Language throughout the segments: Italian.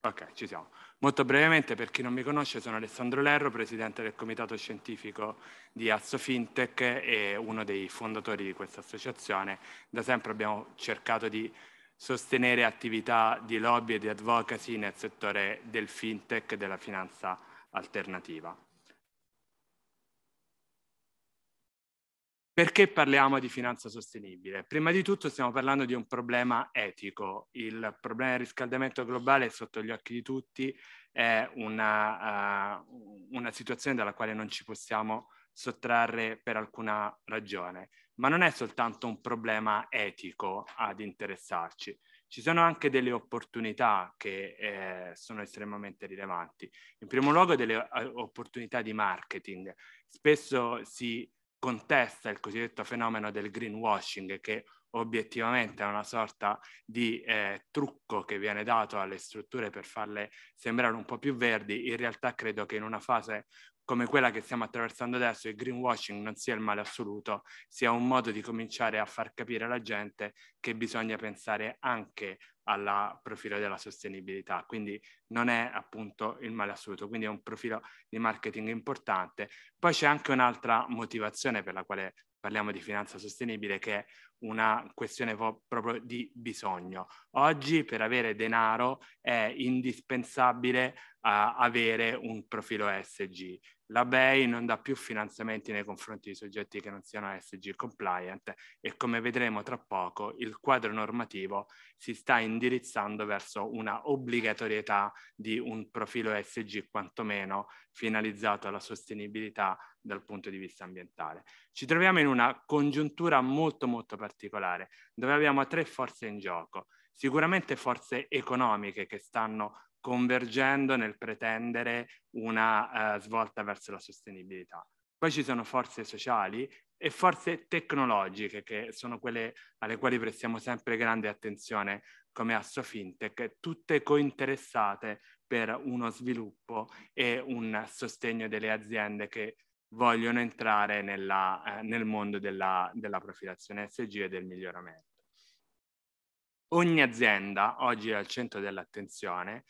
Ok, ci siamo. Molto brevemente, per chi non mi conosce, sono Alessandro Lerro, presidente del comitato scientifico di Azzo Fintech e uno dei fondatori di questa associazione. Da sempre abbiamo cercato di sostenere attività di lobby e di advocacy nel settore del fintech e della finanza alternativa. Perché parliamo di finanza sostenibile? Prima di tutto stiamo parlando di un problema etico. Il problema del riscaldamento globale è sotto gli occhi di tutti, è una, uh, una situazione dalla quale non ci possiamo sottrarre per alcuna ragione, ma non è soltanto un problema etico ad interessarci. Ci sono anche delle opportunità che eh, sono estremamente rilevanti. In primo luogo delle uh, opportunità di marketing. Spesso si contesta il cosiddetto fenomeno del greenwashing che obiettivamente è una sorta di eh, trucco che viene dato alle strutture per farle sembrare un po' più verdi, in realtà credo che in una fase come quella che stiamo attraversando adesso, il greenwashing non sia il male assoluto, sia un modo di cominciare a far capire alla gente che bisogna pensare anche al profilo della sostenibilità, quindi non è appunto il male assoluto, quindi è un profilo di marketing importante. Poi c'è anche un'altra motivazione per la quale parliamo di finanza sostenibile che è una questione proprio di bisogno. Oggi per avere denaro è indispensabile uh, avere un profilo ESG la BEI non dà più finanziamenti nei confronti di soggetti che non siano SG compliant e come vedremo tra poco il quadro normativo si sta indirizzando verso una obbligatorietà di un profilo SG quantomeno finalizzato alla sostenibilità dal punto di vista ambientale. Ci troviamo in una congiuntura molto molto particolare dove abbiamo tre forze in gioco, sicuramente forze economiche che stanno convergendo nel pretendere una uh, svolta verso la sostenibilità. Poi ci sono forze sociali e forze tecnologiche, che sono quelle alle quali prestiamo sempre grande attenzione come Asso Fintech, tutte cointeressate per uno sviluppo e un sostegno delle aziende che vogliono entrare nella, eh, nel mondo della, della profilazione SG e del miglioramento. Ogni azienda oggi è al centro dell'attenzione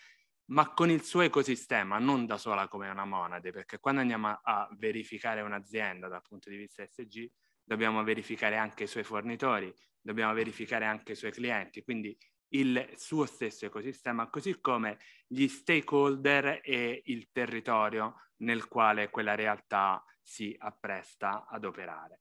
ma con il suo ecosistema, non da sola come una monade, perché quando andiamo a, a verificare un'azienda dal punto di vista SG, dobbiamo verificare anche i suoi fornitori, dobbiamo verificare anche i suoi clienti, quindi il suo stesso ecosistema, così come gli stakeholder e il territorio nel quale quella realtà si appresta ad operare.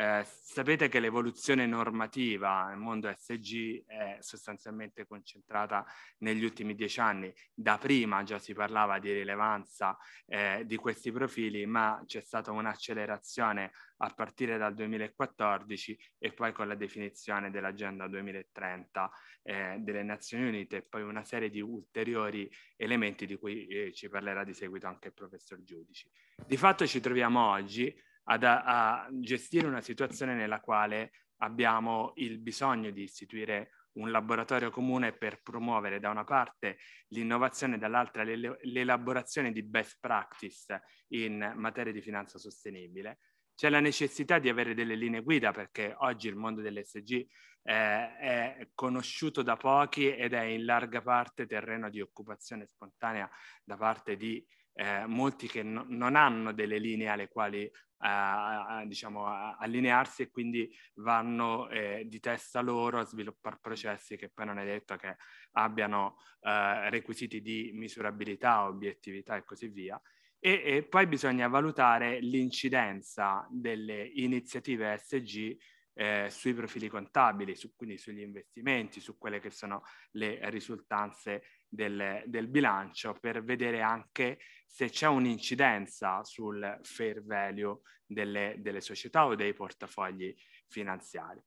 Eh, sapete che l'evoluzione normativa nel mondo SG è sostanzialmente concentrata negli ultimi dieci anni. Da prima già si parlava di rilevanza eh, di questi profili, ma c'è stata un'accelerazione a partire dal 2014 e poi con la definizione dell'Agenda 2030 eh, delle Nazioni Unite e poi una serie di ulteriori elementi di cui eh, ci parlerà di seguito anche il professor Giudici. Di fatto ci troviamo oggi ad, a gestire una situazione nella quale abbiamo il bisogno di istituire un laboratorio comune per promuovere da una parte l'innovazione e dall'altra l'elaborazione di best practice in materia di finanza sostenibile. C'è la necessità di avere delle linee guida perché oggi il mondo dell'SG eh, è conosciuto da pochi ed è in larga parte terreno di occupazione spontanea da parte di eh, molti che no, non hanno delle linee alle quali a, diciamo, allinearsi e quindi vanno eh, di testa loro a sviluppare processi che poi non è detto che abbiano eh, requisiti di misurabilità, obiettività e così via. E, e poi bisogna valutare l'incidenza delle iniziative SG eh, sui profili contabili, su, quindi sugli investimenti, su quelle che sono le risultanze del, del bilancio per vedere anche se c'è un'incidenza sul fair value delle, delle società o dei portafogli finanziari.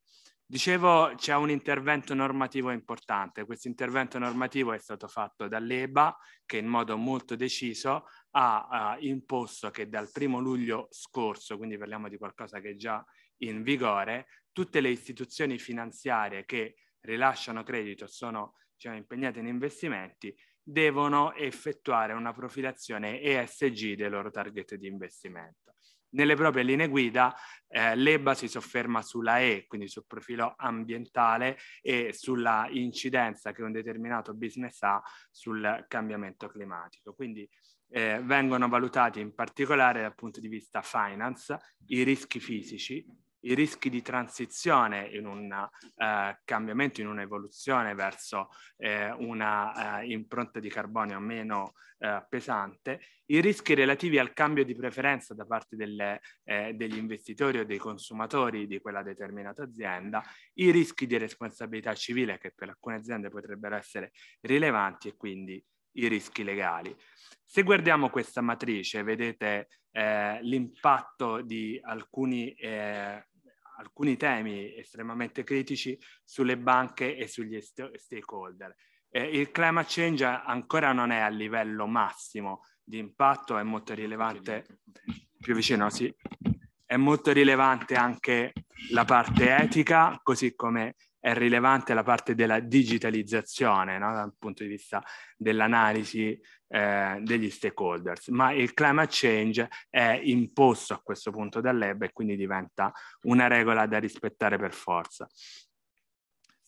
Dicevo, c'è un intervento normativo importante. Questo intervento normativo è stato fatto dall'EBA che in modo molto deciso ha uh, imposto che dal primo luglio scorso, quindi parliamo di qualcosa che è già in vigore, tutte le istituzioni finanziarie che rilasciano credito sono diciamo, impegnate in investimenti devono effettuare una profilazione ESG dei loro target di investimento. Nelle proprie linee guida eh, l'EBA si sofferma sulla E, quindi sul profilo ambientale e sulla incidenza che un determinato business ha sul cambiamento climatico. Quindi eh, vengono valutati in particolare dal punto di vista finance i rischi fisici, i rischi di transizione in un eh, cambiamento, in un'evoluzione verso eh, una eh, impronta di carbonio meno eh, pesante, i rischi relativi al cambio di preferenza da parte delle, eh, degli investitori o dei consumatori di quella determinata azienda, i rischi di responsabilità civile che per alcune aziende potrebbero essere rilevanti e quindi i rischi legali. Se guardiamo questa matrice, vedete eh, l'impatto di alcuni eh, alcuni temi estremamente critici sulle banche e sugli st- stakeholder. Eh, il climate change ancora non è a livello massimo di impatto, è molto rilevante, più vicino, sì, è molto rilevante anche la parte etica, così come è rilevante la parte della digitalizzazione no? dal punto di vista dell'analisi eh, degli stakeholders, ma il climate change è imposto a questo punto dall'EBA e quindi diventa una regola da rispettare per forza.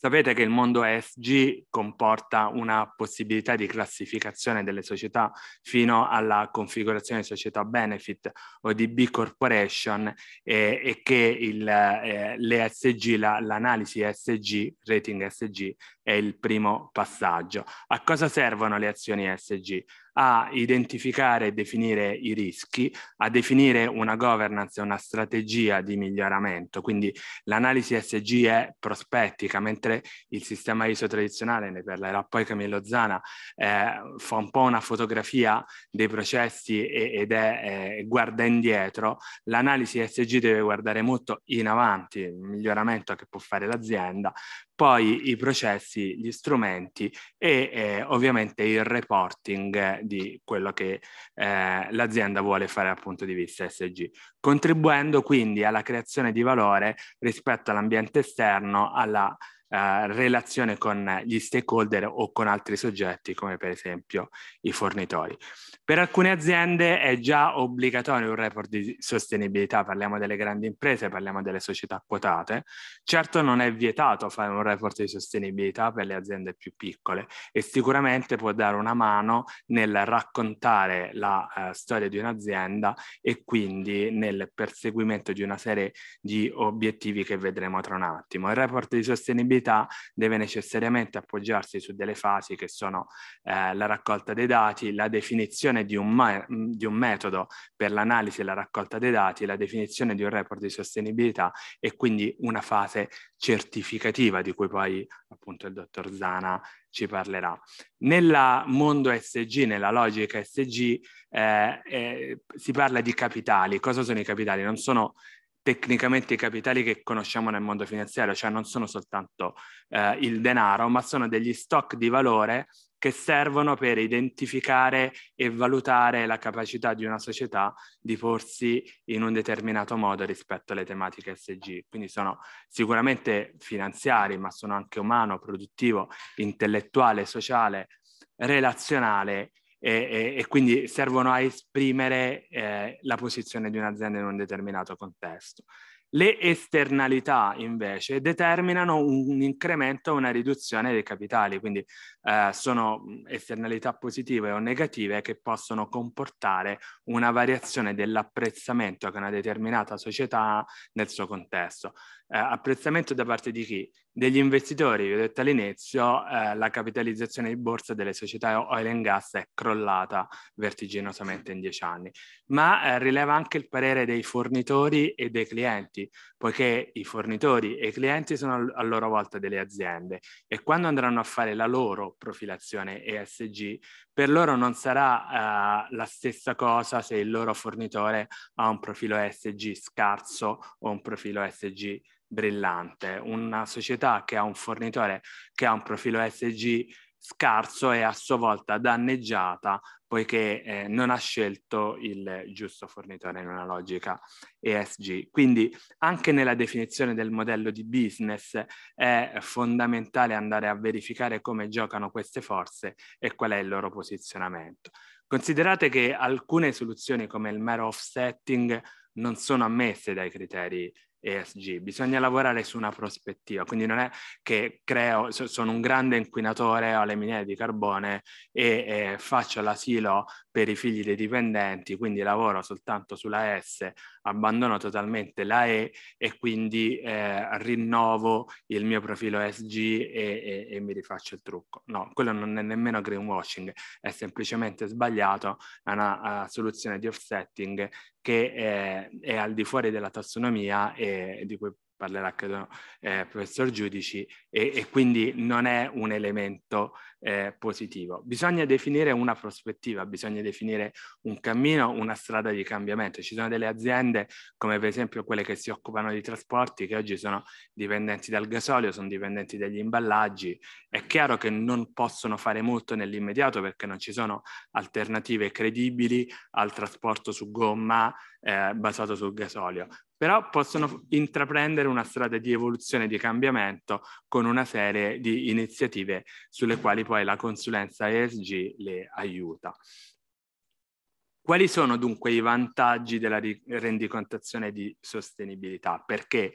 Sapete che il mondo ESG comporta una possibilità di classificazione delle società fino alla configurazione società benefit o di B corporation e, e che il, eh, l'ESG, la, l'analisi ESG, rating ESG, è il primo passaggio. A cosa servono le azioni ESG? A identificare e definire i rischi, a definire una governance e una strategia di miglioramento. Quindi l'analisi SG è prospettica, mentre il sistema ISO tradizionale, ne parlerà poi Camillo Zana, eh, fa un po' una fotografia dei processi e, ed è eh, guarda indietro. L'analisi SG deve guardare molto in avanti, il miglioramento che può fare l'azienda, poi i processi, gli strumenti e eh, ovviamente il reporting di quello che eh, l'azienda vuole fare dal punto di vista SG, contribuendo quindi alla creazione di valore rispetto all'ambiente esterno, alla eh, relazione con gli stakeholder o con altri soggetti come per esempio i fornitori. Per alcune aziende è già obbligatorio un report di sostenibilità, parliamo delle grandi imprese, parliamo delle società quotate. Certo non è vietato fare un report di sostenibilità per le aziende più piccole e sicuramente può dare una mano nel raccontare la uh, storia di un'azienda e quindi nel perseguimento di una serie di obiettivi che vedremo tra un attimo. Il report di sostenibilità deve necessariamente appoggiarsi su delle fasi che sono eh, la raccolta dei dati, la definizione definizione di un, di un metodo per l'analisi e la raccolta dei dati, la definizione di un report di sostenibilità e quindi una fase certificativa di cui poi appunto il dottor Zana ci parlerà. Nel mondo SG, nella logica SG, eh, eh, si parla di capitali. Cosa sono i capitali? Non sono tecnicamente i capitali che conosciamo nel mondo finanziario, cioè non sono soltanto eh, il denaro, ma sono degli stock di valore che servono per identificare e valutare la capacità di una società di porsi in un determinato modo rispetto alle tematiche SG. Quindi sono sicuramente finanziari, ma sono anche umano, produttivo, intellettuale, sociale, relazionale e, e, e quindi servono a esprimere eh, la posizione di un'azienda in un determinato contesto. Le esternalità invece determinano un incremento o una riduzione dei capitali, quindi eh, sono esternalità positive o negative che possono comportare una variazione dell'apprezzamento che una determinata società ha nel suo contesto. Eh, apprezzamento da parte di chi? Degli investitori, vi ho detto all'inizio, eh, la capitalizzazione di borsa delle società oil and gas è crollata vertiginosamente in dieci anni, ma eh, rileva anche il parere dei fornitori e dei clienti, poiché i fornitori e i clienti sono a loro volta delle aziende e quando andranno a fare la loro profilazione ESG, per loro non sarà uh, la stessa cosa se il loro fornitore ha un profilo ESG scarso o un profilo ESG brillante. Una società che ha un fornitore che ha un profilo ESG scarso è a sua volta danneggiata poiché eh, non ha scelto il giusto fornitore in una logica ESG. Quindi anche nella definizione del modello di business è fondamentale andare a verificare come giocano queste forze e qual è il loro posizionamento. Considerate che alcune soluzioni come il mero offsetting non sono ammesse dai criteri ESG, bisogna lavorare su una prospettiva, quindi non è che creo, sono un grande inquinatore, ho le miniere di carbone e eh, faccio l'asilo per i figli dei dipendenti, quindi lavoro soltanto sulla S, abbandono totalmente la E e quindi eh, rinnovo il mio profilo ESG e, e, e, mi rifaccio il trucco. No, quello non è nemmeno greenwashing, è semplicemente sbagliato, è una uh, soluzione di offsetting che è, è al di fuori della tassonomia e di cui parlerà credo eh, professor Giudici e, e, quindi non è un elemento eh, positivo. Bisogna definire una prospettiva, bisogna definire un cammino, una strada di cambiamento. Ci sono delle aziende come per esempio quelle che si occupano di trasporti che oggi sono dipendenti dal gasolio, sono dipendenti dagli imballaggi. È chiaro che non possono fare molto nell'immediato perché non ci sono alternative credibili al trasporto su gomma eh, basato sul gasolio, però possono intraprendere una strada di evoluzione, di cambiamento con una serie di iniziative sulle quali poi la consulenza ESG le aiuta. Quali sono dunque i vantaggi della rendicontazione di sostenibilità? Perché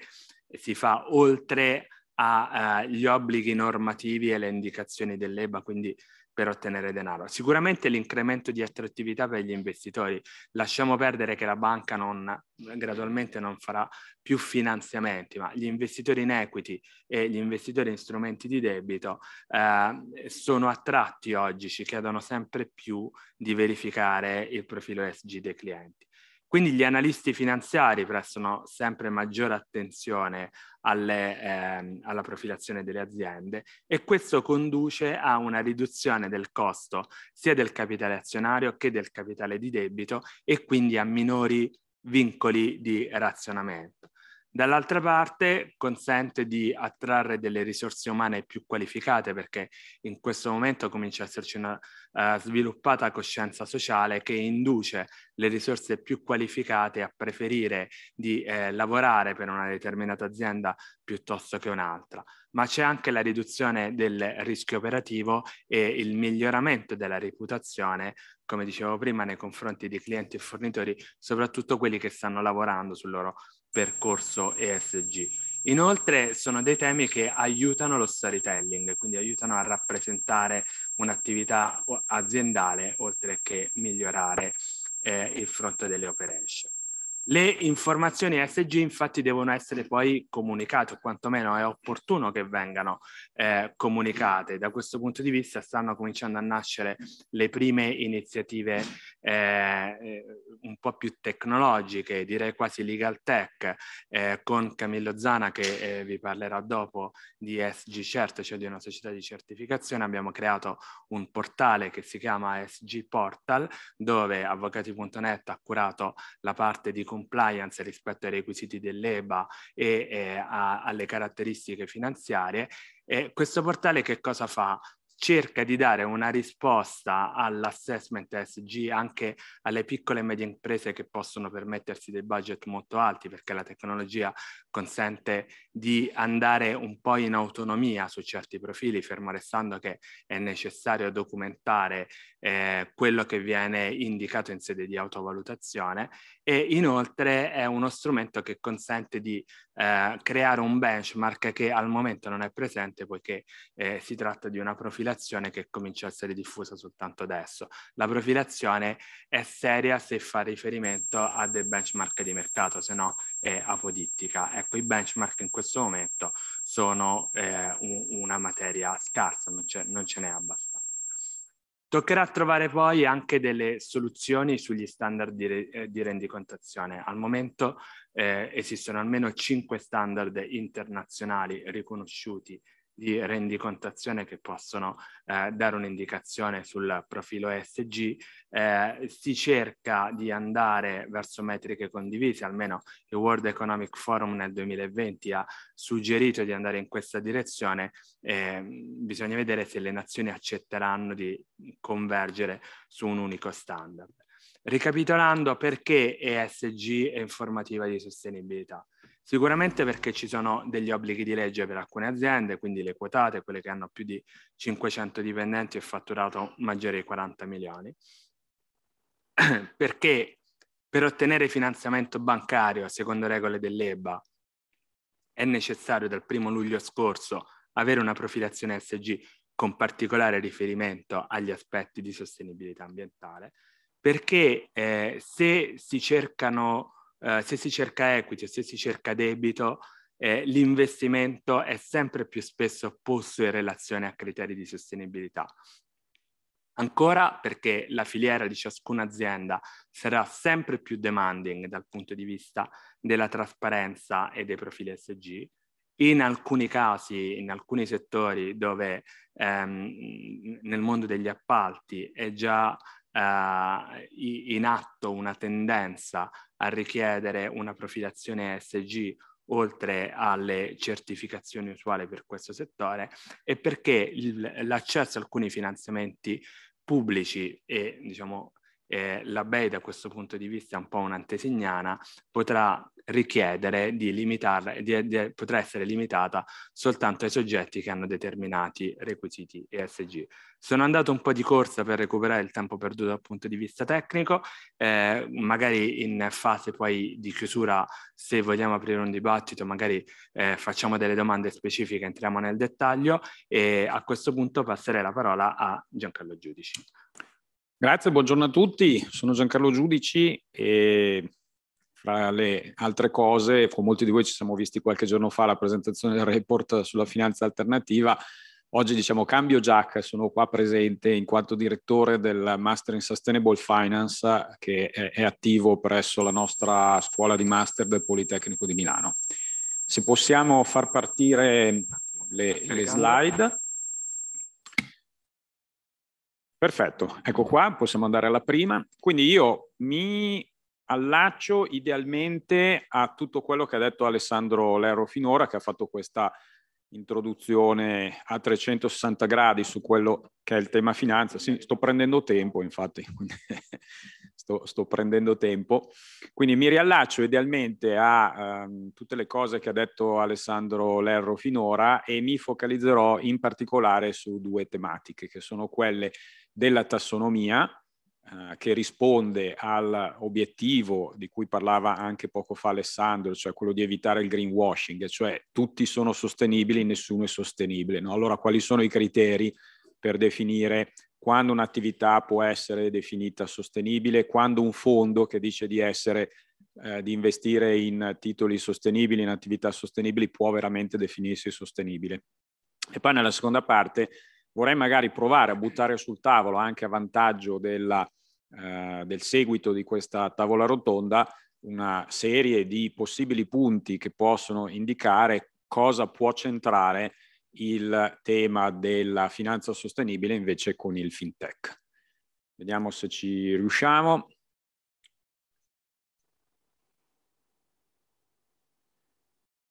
si fa oltre agli uh, obblighi normativi e le indicazioni dell'EBA, quindi per ottenere denaro. Sicuramente l'incremento di attrattività per gli investitori. Lasciamo perdere che la banca non, gradualmente non farà più finanziamenti, ma gli investitori in equity e gli investitori in strumenti di debito eh, sono attratti oggi, ci chiedono sempre più di verificare il profilo ESG dei clienti. Quindi gli analisti finanziari prestano sempre maggiore attenzione alle, eh, alla profilazione delle aziende e questo conduce a una riduzione del costo sia del capitale azionario che del capitale di debito e quindi a minori vincoli di razionamento. Dall'altra parte consente di attrarre delle risorse umane più qualificate perché in questo momento comincia ad esserci una uh, sviluppata coscienza sociale che induce le risorse più qualificate a preferire di eh, lavorare per una determinata azienda piuttosto che un'altra. Ma c'è anche la riduzione del rischio operativo e il miglioramento della reputazione come dicevo prima, nei confronti di clienti e fornitori, soprattutto quelli che stanno lavorando sul loro percorso ESG. Inoltre sono dei temi che aiutano lo storytelling, quindi aiutano a rappresentare un'attività aziendale oltre che migliorare eh, il fronte delle operation. Le informazioni SG infatti devono essere poi comunicate, o quantomeno è opportuno che vengano eh, comunicate. Da questo punto di vista stanno cominciando a nascere le prime iniziative eh, eh un po' più tecnologiche, direi quasi legal tech, eh, con Camillo Zana che eh, vi parlerà dopo di SG Cert, cioè di una società di certificazione. Abbiamo creato un portale che si chiama SG Portal, dove Avvocati.net ha curato la parte di comunicazione compliance rispetto ai requisiti dell'EBA e eh, a, alle caratteristiche finanziarie. E questo portale che cosa fa? cerca di dare una risposta all'assessment SG anche alle piccole e medie imprese che possono permettersi dei budget molto alti perché la tecnologia consente di andare un po' in autonomia su certi profili, fermo restando che è necessario documentare eh, quello che viene indicato in sede di autovalutazione e inoltre è uno strumento che consente di eh, creare un benchmark che al momento non è presente poiché eh, si tratta di una profilazione che comincia a essere diffusa soltanto adesso. La profilazione è seria se fa riferimento a dei benchmark di mercato, se no è apodittica. Ecco, i benchmark in questo momento sono eh, un, una materia scarsa, non, non ce n'è abbastanza. Toccherà trovare poi anche delle soluzioni sugli standard di, eh, di rendicontazione. Al momento eh, esistono almeno cinque standard internazionali riconosciuti di rendicontazione che possono eh, dare un'indicazione sul profilo ESG, eh, si cerca di andare verso metriche condivise, almeno il World Economic Forum nel 2020 ha suggerito di andare in questa direzione, eh, bisogna vedere se le nazioni accetteranno di convergere su un unico standard. Ricapitolando, perché ESG è informativa di sostenibilità? Sicuramente perché ci sono degli obblighi di legge per alcune aziende, quindi le quotate, quelle che hanno più di 500 dipendenti e fatturato maggiore di 40 milioni. perché per ottenere finanziamento bancario secondo regole dell'EBA è necessario dal primo luglio scorso avere una profilazione SG con particolare riferimento agli aspetti di sostenibilità ambientale, perché eh, se si cercano, eh, se si cerca equity o se si cerca debito, eh, l'investimento è sempre più spesso posto in relazione a criteri di sostenibilità. Ancora perché la filiera di ciascuna azienda sarà sempre più demanding dal punto di vista della trasparenza e dei profili SG. In alcuni casi, in alcuni settori dove ehm, nel mondo degli appalti è già eh, in atto una tendenza a richiedere una profilazione SG oltre alle certificazioni usuali per questo settore e perché il, l'accesso a alcuni finanziamenti pubblici e diciamo eh, la BEI da questo punto di vista è un po' un'antesignana, potrà richiedere di limitare, di, di, potrà essere limitata soltanto ai soggetti che hanno determinati requisiti ESG. Sono andato un po' di corsa per recuperare il tempo perduto dal punto di vista tecnico, eh, magari in fase poi di chiusura, se vogliamo aprire un dibattito, magari eh, facciamo delle domande specifiche, entriamo nel dettaglio e a questo punto passerei la parola a Giancarlo Giudici. Grazie, buongiorno a tutti. Sono Giancarlo Giudici e fra le altre cose, con molti di voi ci siamo visti qualche giorno fa la presentazione del report sulla finanza alternativa. Oggi diciamo cambio Jack, sono qua presente in quanto direttore del Master in Sustainable Finance che è, attivo presso la nostra scuola di master del Politecnico di Milano. Se possiamo far partire le, le slide. Perfetto, ecco qua, possiamo andare alla prima. Quindi io mi allaccio idealmente a tutto quello che ha detto Alessandro Lerro finora, che ha fatto questa introduzione a 360 gradi su quello che è il tema finanza. Sì, sto prendendo tempo, infatti, sto, sto, prendendo tempo. Quindi mi riallaccio idealmente a um, tutte le cose che ha detto Alessandro Lerro finora e mi focalizzerò in particolare su due tematiche, che sono quelle della tassonomia, eh, che risponde all'obiettivo di cui parlava anche poco fa Alessandro, cioè quello di evitare il greenwashing, cioè tutti sono sostenibili, nessuno è sostenibile. No? Allora quali sono i criteri per definire quando un'attività può essere definita sostenibile, quando un fondo che dice di essere eh, di investire in titoli sostenibili, in attività sostenibili, può veramente definirsi sostenibile. E poi nella seconda parte vorrei magari provare a buttare sul tavolo anche a vantaggio della, eh, del seguito di questa tavola rotonda una serie di possibili punti che possono indicare cosa può centrare il tema della finanza sostenibile invece con il fintech. Vediamo se ci riusciamo.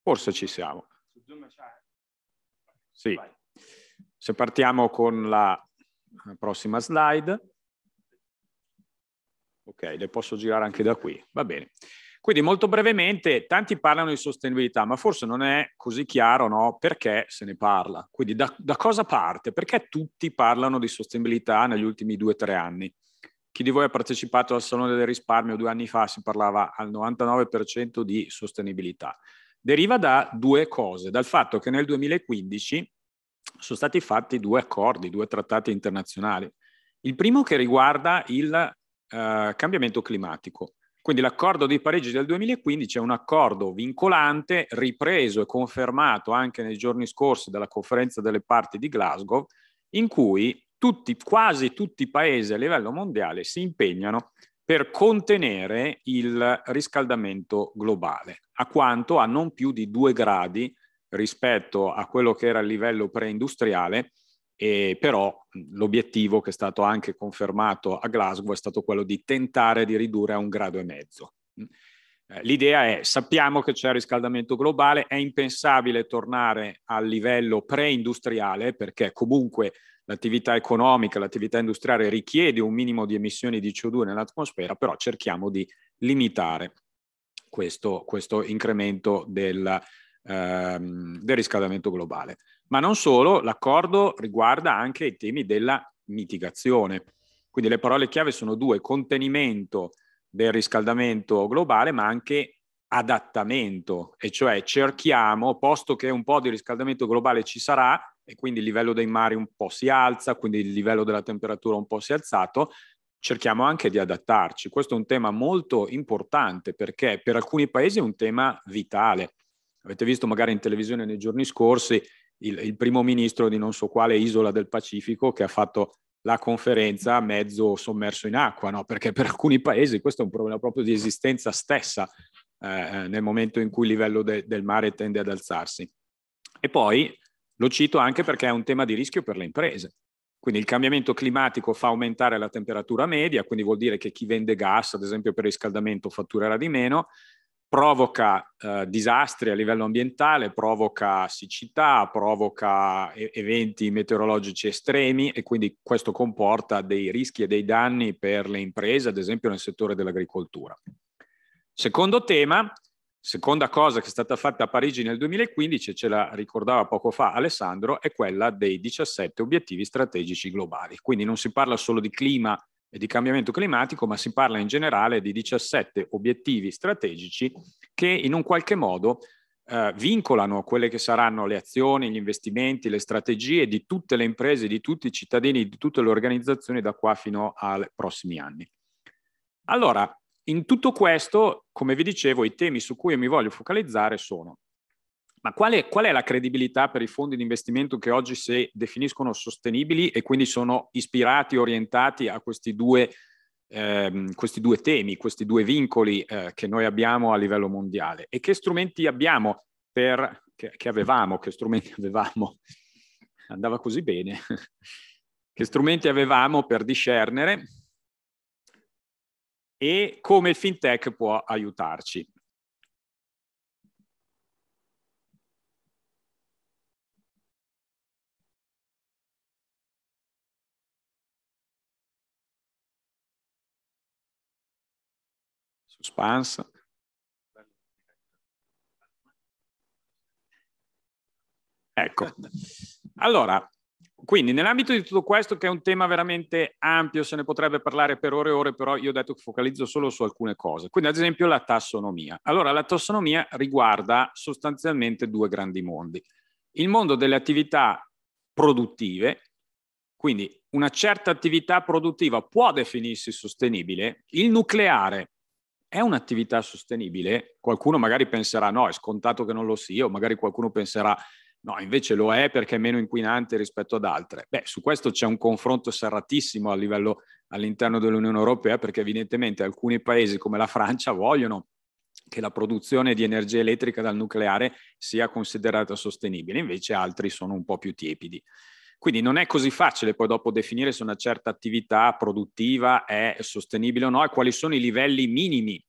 Forse ci siamo. Sì. Vai. Se partiamo con la prossima slide. Ok, le posso girare anche da qui, va bene. Quindi molto brevemente, tanti parlano di sostenibilità, ma forse non è così chiaro no, perché se ne parla. Quindi da, da, cosa parte? Perché tutti parlano di sostenibilità negli ultimi due o tre anni? Chi di voi ha partecipato al Salone del Risparmio due anni fa si parlava al 99% di sostenibilità. Deriva da due cose, dal fatto che nel 2015 sono stati fatti due accordi, due trattati internazionali. Il primo che riguarda il uh, cambiamento climatico. Quindi l'accordo di Parigi del 2015 è un accordo vincolante, ripreso e confermato anche nei giorni scorsi dalla conferenza delle parti di Glasgow, in cui tutti, quasi tutti i paesi a livello mondiale si impegnano per contenere il riscaldamento globale, a quanto a non più di due gradi rispetto a quello che era il livello preindustriale, e però l'obiettivo che è stato anche confermato a Glasgow è stato quello di tentare di ridurre a un grado e mezzo. Eh, l'idea è, sappiamo che c'è riscaldamento globale, è impensabile tornare al livello preindustriale perché comunque l'attività economica, l'attività industriale richiede un minimo di emissioni di CO2 nell'atmosfera, però cerchiamo di limitare questo, questo incremento del, ehm, del riscaldamento globale. Ma non solo, l'accordo riguarda anche i temi della mitigazione. Quindi le parole chiave sono due, contenimento del riscaldamento globale, ma anche adattamento, e cioè cerchiamo, posto che un po' di riscaldamento globale ci sarà e quindi il livello dei mari un po' si alza, quindi il livello della temperatura un po' si è alzato, cerchiamo anche di adattarci. Questo è un tema molto importante perché per alcuni paesi è un tema vitale. Avete visto magari in televisione nei giorni scorsi il, il primo ministro di non so quale isola del Pacifico che ha fatto la conferenza mezzo sommerso in acqua, no? perché per alcuni paesi questo è un problema proprio di esistenza stessa eh, nel momento in cui il livello de- del mare tende ad alzarsi. E poi lo cito anche perché è un tema di rischio per le imprese. Quindi il cambiamento climatico fa aumentare la temperatura media, quindi vuol dire che chi vende gas, ad esempio per riscaldamento, fatturerà di meno, provoca eh, disastri a livello ambientale, provoca siccità, provoca e- eventi meteorologici estremi e quindi questo comporta dei rischi e dei danni per le imprese, ad esempio nel settore dell'agricoltura. Secondo tema, seconda cosa che è stata fatta a Parigi nel 2015, ce la ricordava poco fa Alessandro, è quella dei 17 obiettivi strategici globali. Quindi non si parla solo di clima e di cambiamento climatico, ma si parla in generale di 17 obiettivi strategici che in un qualche modo eh, vincolano quelle che saranno le azioni, gli investimenti, le strategie di tutte le imprese, di tutti i cittadini, di tutte le organizzazioni da qua fino ai prossimi anni. Allora, in tutto questo, come vi dicevo, i temi su cui mi voglio focalizzare sono ma qual è, qual è, la credibilità per i fondi di investimento che oggi si definiscono sostenibili e quindi sono ispirati, orientati a questi due, ehm, questi due temi, questi due vincoli eh, che noi abbiamo a livello mondiale? E che strumenti abbiamo per, che, che avevamo, che strumenti avevamo? Andava così bene. che strumenti avevamo per discernere e come il fintech può aiutarci. Suspense. Ecco, allora, quindi nell'ambito di tutto questo, che è un tema veramente ampio, se ne potrebbe parlare per ore e ore, però io ho detto che focalizzo solo su alcune cose. Quindi ad esempio la tassonomia. Allora, la tassonomia riguarda sostanzialmente due grandi mondi. Il mondo delle attività produttive, quindi una certa attività produttiva può definirsi sostenibile, il nucleare è un'attività sostenibile? Qualcuno magari penserà no, è scontato che non lo sia, o magari qualcuno penserà no, invece lo è perché è meno inquinante rispetto ad altre. Beh, su questo c'è un confronto serratissimo a livello all'interno dell'Unione Europea perché evidentemente alcuni paesi come la Francia vogliono che la produzione di energia elettrica dal nucleare sia considerata sostenibile, invece altri sono un po' più tiepidi. Quindi non è così facile poi dopo definire se una certa attività produttiva è sostenibile o no e quali sono i livelli minimi,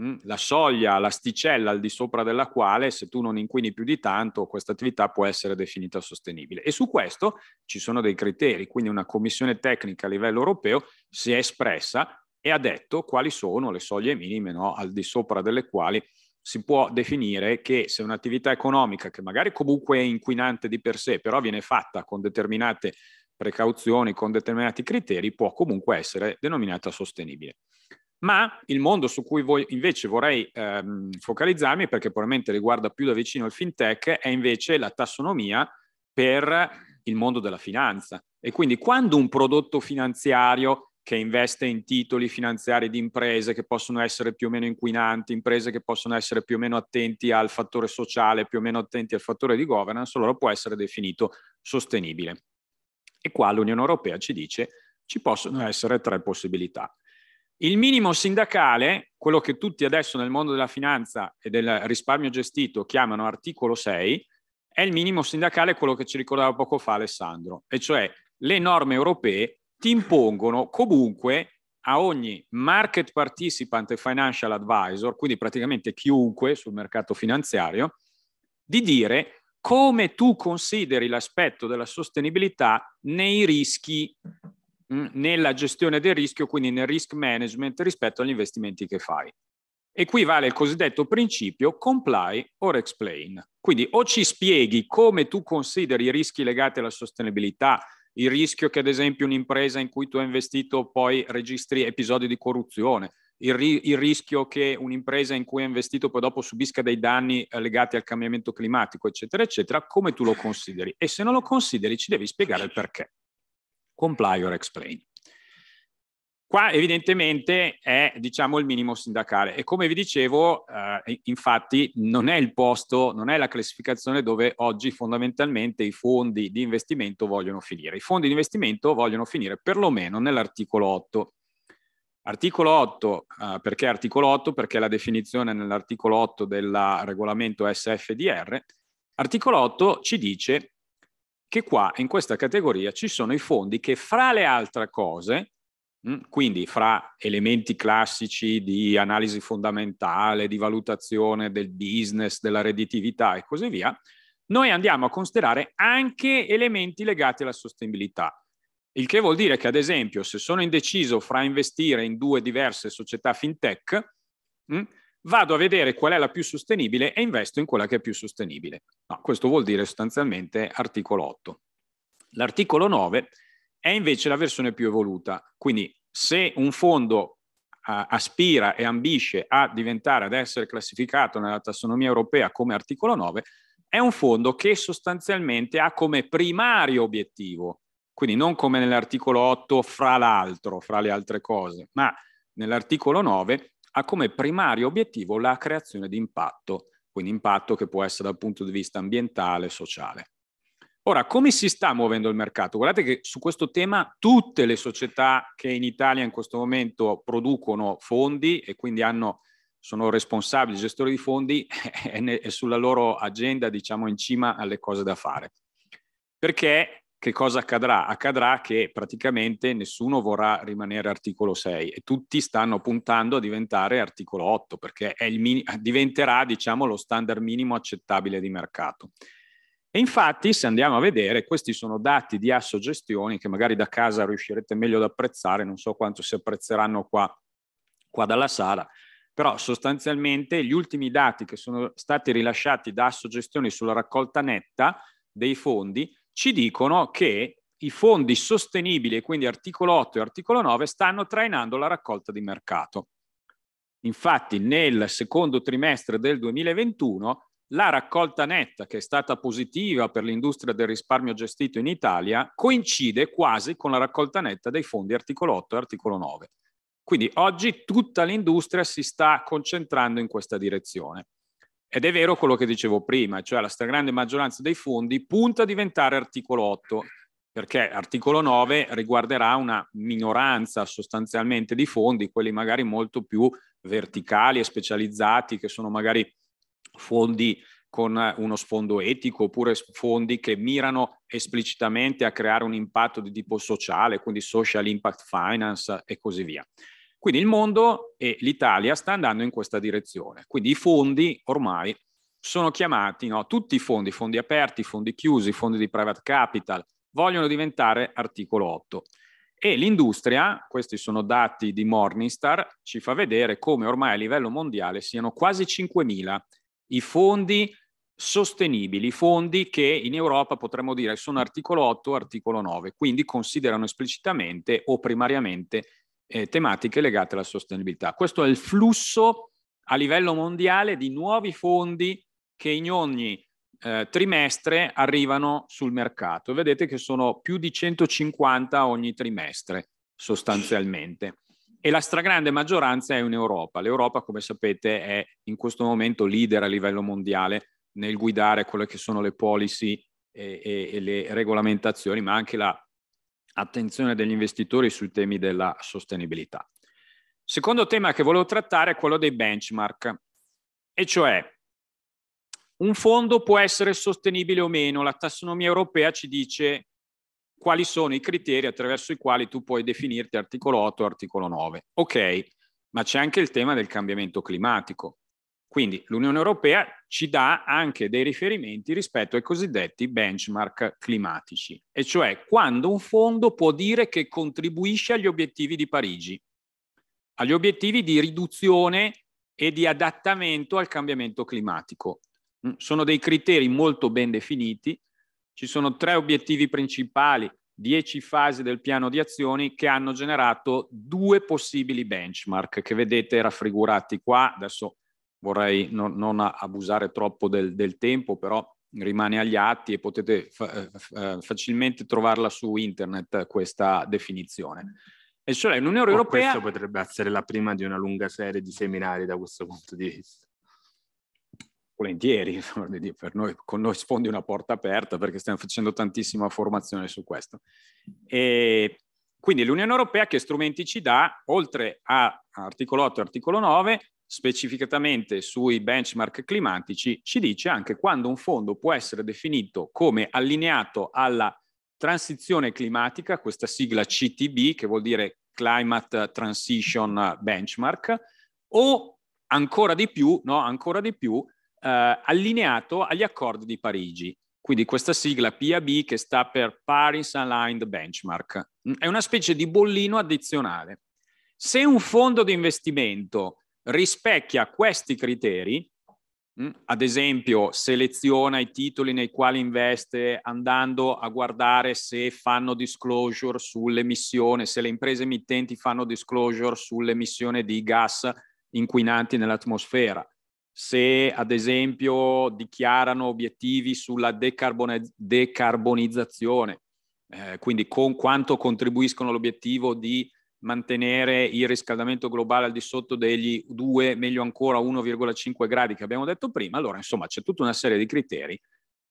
mm, la soglia, l'asticella al di sopra della quale se tu non inquini più di tanto questa attività può essere definita sostenibile. E su questo ci sono dei criteri, quindi una commissione tecnica a livello europeo si è espressa e ha detto quali sono le soglie minime no, al di sopra delle quali si può definire che se un'attività economica che magari comunque è inquinante di per sé, però viene fatta con determinate precauzioni, con determinati criteri, può comunque essere denominata sostenibile. Ma il mondo su cui voi invece vorrei ehm, focalizzarmi, perché probabilmente riguarda più da vicino il fintech, è invece la tassonomia per il mondo della finanza. E quindi quando un prodotto finanziario che investe in titoli finanziari di imprese che possono essere più o meno inquinanti, imprese che possono essere più o meno attenti al fattore sociale, più o meno attenti al fattore di governance, allora può essere definito sostenibile. E qua l'Unione Europea ci dice ci possono essere tre possibilità. Il minimo sindacale, quello che tutti adesso nel mondo della finanza e del risparmio gestito chiamano articolo 6, è il minimo sindacale, quello che ci ricordava poco fa Alessandro, e cioè le norme europee ti impongono comunque a ogni market participant e financial advisor, quindi praticamente chiunque sul mercato finanziario, di dire come tu consideri l'aspetto della sostenibilità nei rischi, mm, nella gestione del rischio, quindi nel risk management rispetto agli investimenti che fai. E qui vale il cosiddetto principio comply or explain. Quindi o ci spieghi come tu consideri i rischi legati alla sostenibilità il rischio che ad esempio un'impresa in cui tu hai investito poi registri episodi di corruzione, il, ri- il, rischio che un'impresa in cui hai investito poi dopo subisca dei danni eh, legati al cambiamento climatico, eccetera, eccetera, come tu lo consideri. E se non lo consideri ci devi spiegare il perché. Comply or explain. Qua evidentemente è diciamo il minimo sindacale e come vi dicevo eh, infatti non è il posto, non è la classificazione dove oggi fondamentalmente i fondi di investimento vogliono finire. I fondi di investimento vogliono finire perlomeno nell'articolo 8. Articolo 8, eh, perché articolo 8? Perché la definizione nell'articolo 8 del regolamento SFDR. Articolo 8 ci dice che qua in questa categoria ci sono i fondi che fra le altre cose quindi fra elementi classici di analisi fondamentale, di valutazione del business, della redditività e così via, noi andiamo a considerare anche elementi legati alla sostenibilità. Il che vuol dire che, ad esempio, se sono indeciso fra investire in due diverse società fintech, mm, vado a vedere qual è la più sostenibile e investo in quella che è più sostenibile. No, questo vuol dire sostanzialmente articolo 8. L'articolo 9 è invece la versione più evoluta. Quindi se un fondo uh, aspira e ambisce a diventare, ad essere classificato nella tassonomia europea come articolo 9, è un fondo che sostanzialmente ha come primario obiettivo, quindi non come nell'articolo 8 fra l'altro, fra le altre cose, ma nell'articolo 9 ha come primario obiettivo la creazione di impatto, quindi impatto che può essere dal punto di vista ambientale, sociale. Ora, come si sta muovendo il mercato? Guardate che su questo tema tutte le società che in Italia in questo momento producono fondi e quindi hanno, sono responsabili, gestori di fondi, è sulla loro agenda, diciamo, in cima alle cose da fare. Perché che cosa accadrà? Accadrà che praticamente nessuno vorrà rimanere articolo 6 e tutti stanno puntando a diventare articolo 8 perché mini- diventerà, diciamo, lo standard minimo accettabile di mercato. E infatti, se andiamo a vedere, questi sono dati di assogestioni che magari da casa riuscirete meglio ad apprezzare, non so quanto si apprezzeranno qua, qua dalla sala, però sostanzialmente gli ultimi dati che sono stati rilasciati da assogestioni sulla raccolta netta dei fondi ci dicono che i fondi sostenibili, quindi articolo 8 e articolo 9, stanno trainando la raccolta di mercato. Infatti nel secondo trimestre del 2021 la raccolta netta, che è stata positiva per l'industria del risparmio gestito in Italia, coincide quasi con la raccolta netta dei fondi articolo 8 e articolo 9. Quindi oggi tutta l'industria si sta concentrando in questa direzione. Ed è vero quello che dicevo prima, cioè la stragrande maggioranza dei fondi punta a diventare articolo 8, perché articolo 9 riguarderà una minoranza sostanzialmente di fondi, quelli magari molto più verticali e specializzati, che sono magari fondi con uno sfondo etico oppure fondi che mirano esplicitamente a creare un impatto di tipo sociale, quindi social impact finance e così via. Quindi il mondo e l'Italia sta andando in questa direzione. Quindi i fondi ormai sono chiamati, no, tutti i fondi, fondi aperti, fondi chiusi, fondi di private capital, vogliono diventare articolo 8. E l'industria, questi sono dati di Morningstar, ci fa vedere come ormai a livello mondiale siano quasi 5.000 i fondi sostenibili, fondi che in Europa potremmo dire sono articolo 8 o articolo 9, quindi considerano esplicitamente o primariamente eh, tematiche legate alla sostenibilità. Questo è il flusso a livello mondiale di nuovi fondi che in ogni eh, trimestre arrivano sul mercato. Vedete che sono più di 150 ogni trimestre sostanzialmente e la stragrande maggioranza è in Europa. L'Europa, come sapete, è in questo momento leader a livello mondiale nel guidare quelle che sono le policy e, e, e le regolamentazioni, ma anche l'attenzione degli investitori sui temi della sostenibilità. Secondo tema che volevo trattare è quello dei benchmark, e cioè un fondo può essere sostenibile o meno. La tassonomia europea ci dice quali sono i criteri attraverso i quali tu puoi definirti articolo 8 o articolo 9. Ok, ma c'è anche il tema del cambiamento climatico. Quindi l'Unione Europea ci dà anche dei riferimenti rispetto ai cosiddetti benchmark climatici, e cioè quando un fondo può dire che contribuisce agli obiettivi di Parigi, agli obiettivi di riduzione e di adattamento al cambiamento climatico. Mm, sono dei criteri molto ben definiti ci sono tre obiettivi principali 10 fasi del piano di azioni che hanno generato due possibili benchmark che vedete raffigurati qua. Adesso vorrei non, non abusare troppo del, del, tempo, però rimane agli atti e potete fa- eh, eh, facilmente trovarla su internet questa definizione. E cioè l'Unione Europea... Questo potrebbe essere la prima di una lunga serie di seminari da questo punto di vista. Volentieri, per noi, con noi sfondi una porta aperta perché stiamo facendo tantissima formazione su questo. E quindi l'Unione Europea che strumenti ci dà, oltre a articolo 8 e articolo 9, specificatamente sui benchmark climatici, ci dice anche quando un fondo può essere definito come allineato alla transizione climatica, questa sigla CTB, che vuol dire Climate Transition Benchmark, o ancora di più, no, ancora di più eh, allineato agli accordi di Parigi. Quindi questa sigla PAB che sta per Paris Aligned Benchmark. È una specie di bollino addizionale. Se un fondo di investimento rispecchia questi criteri, mm, ad esempio seleziona i titoli nei quali investe andando a guardare se fanno disclosure sull'emissione, se le imprese emittenti fanno disclosure sull'emissione di gas inquinanti nell'atmosfera, se ad esempio dichiarano obiettivi sulla decarboniz- decarbonizzazione, eh, quindi con quanto contribuiscono all'obiettivo di mantenere il riscaldamento globale al di sotto degli 2, meglio ancora 1,5 gradi che abbiamo detto prima, allora insomma c'è tutta una serie di criteri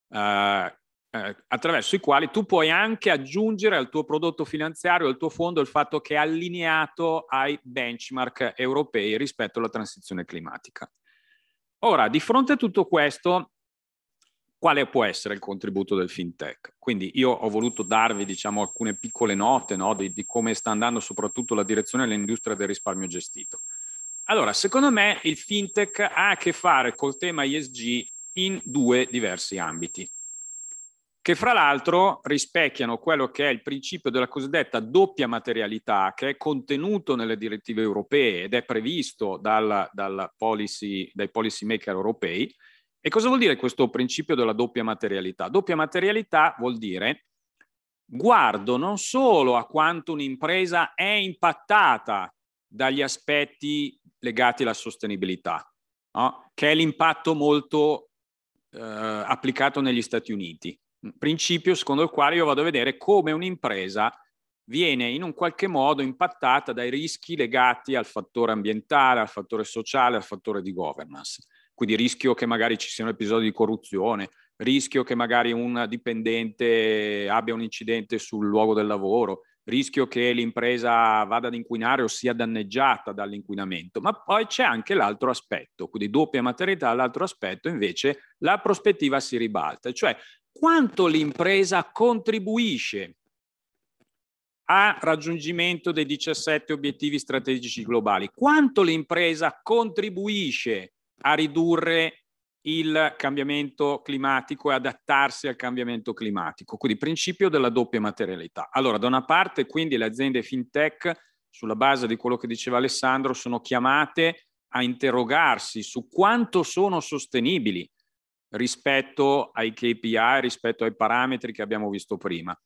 eh, eh, attraverso i quali tu puoi anche aggiungere al tuo prodotto finanziario, al tuo fondo, il fatto che è allineato ai benchmark europei rispetto alla transizione climatica. Ora, di fronte a tutto questo, quale può essere il contributo del fintech? Quindi io ho voluto darvi diciamo, alcune piccole note no, di, di, come sta andando soprattutto la direzione dell'industria del risparmio gestito. Allora, secondo me il fintech ha a che fare col tema ESG in due diversi ambiti, che fra l'altro rispecchiano quello che è il principio della cosiddetta doppia materialità, che è contenuto nelle direttive europee ed è previsto dal, dal policy, dai policy maker europei, e cosa vuol dire questo principio della doppia materialità? Doppia materialità vuol dire guardo non solo a quanto un'impresa è impattata dagli aspetti legati alla sostenibilità, no? che è l'impatto molto eh, applicato negli Stati Uniti. Principio secondo il quale io vado a vedere come un'impresa viene in un qualche modo impattata dai rischi legati al fattore ambientale, al fattore sociale, al fattore di governance. Quindi rischio che magari ci siano episodi di corruzione, rischio che magari un dipendente abbia un incidente sul luogo del lavoro, rischio che l'impresa vada ad inquinare o sia danneggiata dall'inquinamento, ma poi c'è anche l'altro aspetto, quindi doppia materialità, l'altro aspetto invece la prospettiva si ribalta, cioè quanto l'impresa contribuisce a raggiungimento dei 17 obiettivi strategici globali, quanto l'impresa contribuisce a ridurre il cambiamento climatico e adattarsi al cambiamento climatico. Quindi principio della doppia materialità. Allora, da una parte, quindi le aziende fintech, sulla base di quello che diceva Alessandro, sono chiamate a interrogarsi su quanto sono sostenibili rispetto ai KPI, rispetto ai parametri che abbiamo visto prima.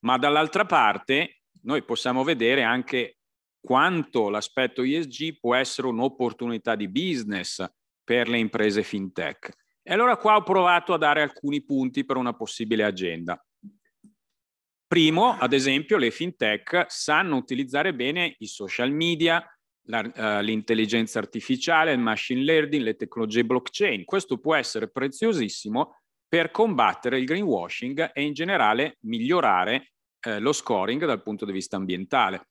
Ma dall'altra parte noi possiamo vedere anche quanto l'aspetto ESG può essere un'opportunità di business per le imprese fintech. E allora qua ho provato a dare alcuni punti per una possibile agenda. Primo, ad esempio, le fintech sanno utilizzare bene i social media, l'intelligenza artificiale, il machine learning, le tecnologie blockchain. Questo può essere preziosissimo per combattere il greenwashing e in generale migliorare eh, lo scoring dal punto di vista ambientale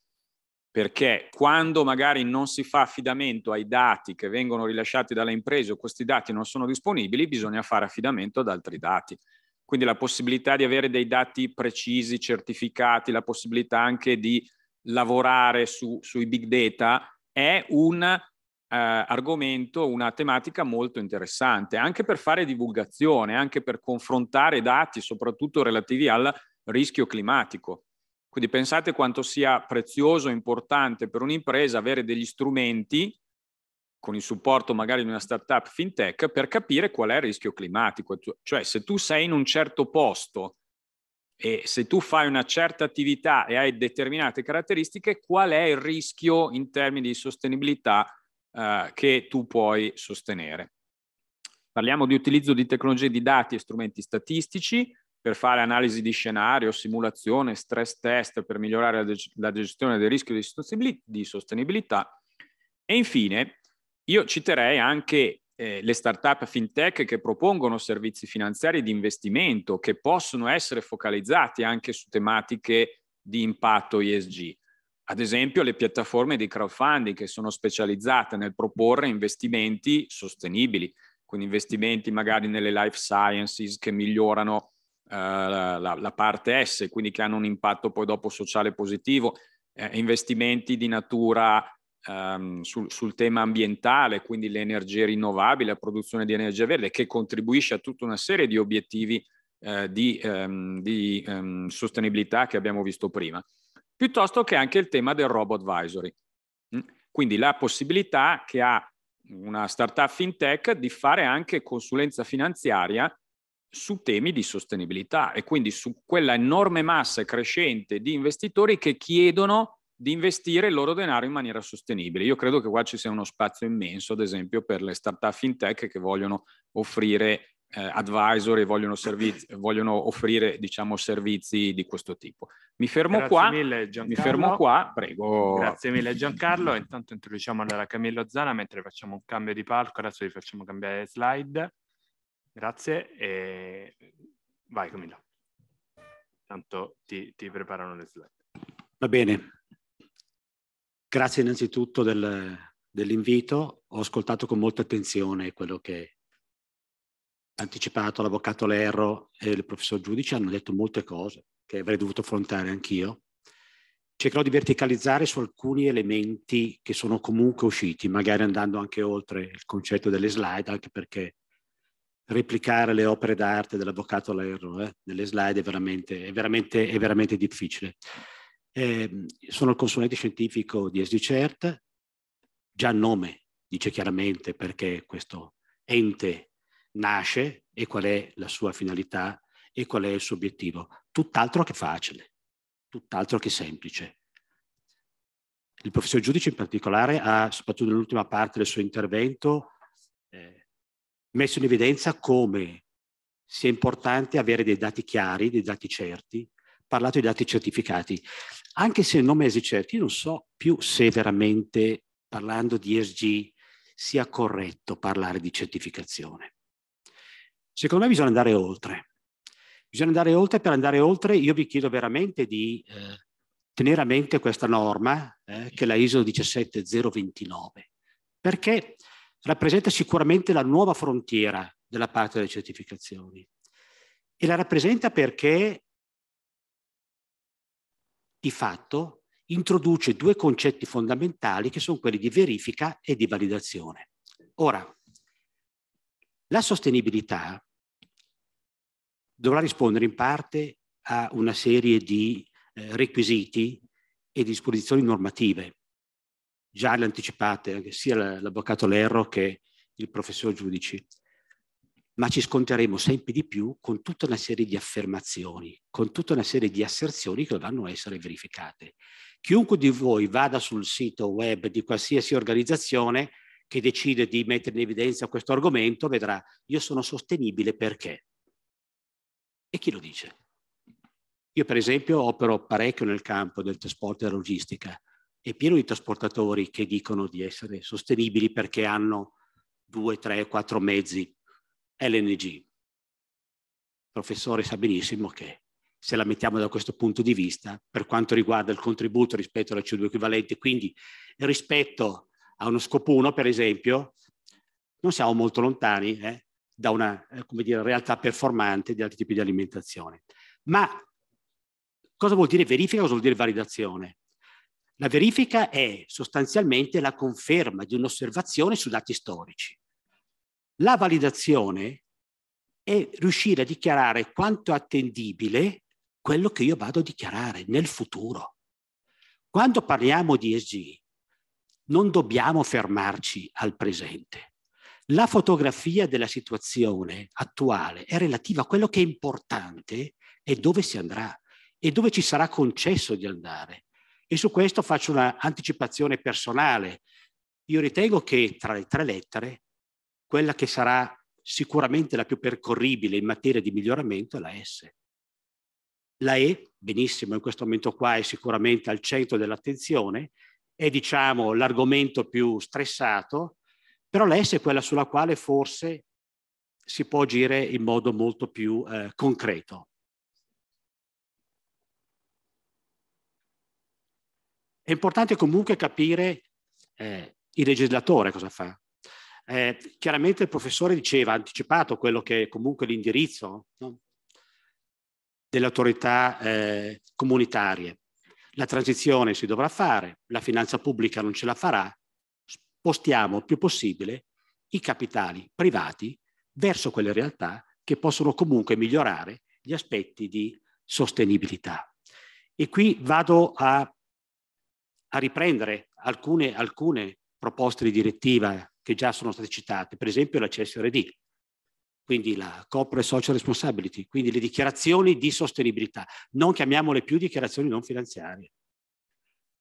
perché quando magari non si fa affidamento ai dati che vengono rilasciati dalle imprese o questi dati non sono disponibili, bisogna fare affidamento ad altri dati. Quindi la possibilità di avere dei dati precisi, certificati, la possibilità anche di lavorare su, sui big data è un eh, argomento, una tematica molto interessante, anche per fare divulgazione, anche per confrontare dati, soprattutto relativi al rischio climatico quindi pensate quanto sia prezioso e importante per un'impresa avere degli strumenti con il supporto magari di una startup fintech per capire qual è il rischio climatico. Cioè se tu sei in un certo posto E se tu fai una certa attività e hai determinate caratteristiche, qual è il rischio in termini di sostenibilità eh, che tu puoi sostenere? Parliamo di utilizzo di tecnologie di dati e strumenti statistici per fare analisi di scenario, simulazione, stress test per migliorare la, la gestione del rischio di sostenibilità. E infine, io citerei anche eh, le start-up fintech che propongono servizi finanziari di investimento che possono essere focalizzati anche su tematiche di impatto ESG. Ad esempio le piattaforme di crowdfunding che sono specializzate nel proporre investimenti sostenibili, quindi investimenti magari nelle life sciences che migliorano uh, la, la, parte S, quindi che hanno un impatto poi dopo sociale positivo, eh, investimenti di natura um, sul, sul, tema ambientale, quindi le energie rinnovabili, la produzione di energia verde, che contribuisce a tutta una serie di obiettivi uh, di, um, di um, sostenibilità che abbiamo visto prima, piuttosto che anche il tema del robot advisory. Mm? Quindi la possibilità che ha una startup fintech di fare anche consulenza finanziaria su temi di sostenibilità e quindi su quella enorme massa crescente di investitori che chiedono di investire il loro denaro in maniera sostenibile. Io credo che qua ci sia uno spazio immenso, ad esempio, per le startup fintech che vogliono offrire eh, advisor e vogliono, servizi, vogliono offrire diciamo, servizi di questo tipo. Mi fermo Grazie qua. Mille, mi fermo qua, prego. Grazie mille Giancarlo. Intanto introduciamo allora Camillo Zana mentre facciamo un cambio di palco. Adesso vi facciamo cambiare slide. Grazie e vai Camillo. Intanto ti, ti preparano le slide. Va bene, Grazie innanzitutto del, dell'invito. Ho ascoltato con molta attenzione quello che ha anticipato l'avvocato Lerro e il professor Giudice. Hanno detto molte cose che avrei dovuto affrontare anch'io. Cercherò di verticalizzare su alcuni elementi che sono comunque usciti, magari andando anche oltre il concetto delle slide, anche perché replicare le opere d'arte dell'avvocato Lerro eh, nelle slide è veramente, è veramente, è veramente difficile. Eh, sono il consulente scientifico di SDCERT, già il nome dice chiaramente perché questo ente nasce e qual è la sua finalità e qual è il suo obiettivo. Tutt'altro che facile, tutt'altro che semplice. Il professor Giudice in particolare ha, soprattutto nell'ultima parte del suo intervento, eh, messo in evidenza come sia importante avere dei dati chiari, dei dati certi, parlato di dati certificati anche se il nome è certo, io non so più se veramente parlando di ESG sia corretto parlare di certificazione. Secondo me bisogna andare oltre. Bisogna andare oltre, per andare oltre io vi chiedo veramente di eh, tenere a mente questa norma, eh, che è la ISO 17029, perché rappresenta sicuramente la nuova frontiera della parte delle certificazioni. E la rappresenta perché di fatto introduce due concetti fondamentali che sono quelli di verifica e di validazione. Ora, la sostenibilità dovrà rispondere in parte a una serie di eh, requisiti e disposizioni normative. Già le anticipate sia l'avvocato Lerro che il professor Giudici ma ci scontreremo sempre di più con tutta una serie di affermazioni, con tutta una serie di asserzioni che dovranno essere verificate. Chiunque di voi vada sul sito web di qualsiasi organizzazione che decide di mettere in evidenza questo argomento vedrà io sono sostenibile perché. E chi lo dice? Io per esempio opero parecchio nel campo del trasporto e della logistica. È pieno di trasportatori che dicono di essere sostenibili perché hanno due, tre, quattro mezzi LNG. Il professore sa benissimo che se la mettiamo da questo punto di vista, per quanto riguarda il contributo rispetto alla CO2 equivalente, quindi rispetto a uno scopo 1, per esempio, non siamo molto lontani eh, da una eh, dire, realtà performante di altri tipi di alimentazione. Ma cosa vuol dire verifica? Cosa vuol dire validazione? La verifica è sostanzialmente la conferma di un'osservazione su dati storici. La validazione è riuscire a dichiarare quanto è attendibile quello che io vado a dichiarare nel futuro. Quando parliamo di ESG non dobbiamo fermarci al presente. La fotografia della situazione attuale è relativa a quello che è importante è dove si andrà e dove ci sarà concesso di andare. E su questo faccio un'anticipazione personale. Io ritengo che tra le tre lettere, quella che sarà sicuramente la più percorribile in materia di miglioramento è la S. La E, benissimo, in questo momento qua è sicuramente al centro dell'attenzione, è diciamo l'argomento più stressato, però la S è quella sulla quale forse si può agire in modo molto più eh, concreto. È importante comunque capire eh, il legislatore cosa fa. Eh, chiaramente il professore diceva, ha anticipato quello che è comunque l'indirizzo no? delle autorità eh, comunitarie. La transizione si dovrà fare, la finanza pubblica non ce la farà, spostiamo il più possibile i capitali privati verso quelle realtà che possono comunque migliorare gli aspetti di sostenibilità. E qui vado a, a riprendere alcune, alcune proposte di direttiva che già sono state citate, per esempio la CSRD, quindi la Corporate Social Responsibility, quindi le dichiarazioni di sostenibilità. Non chiamiamole più dichiarazioni non finanziarie.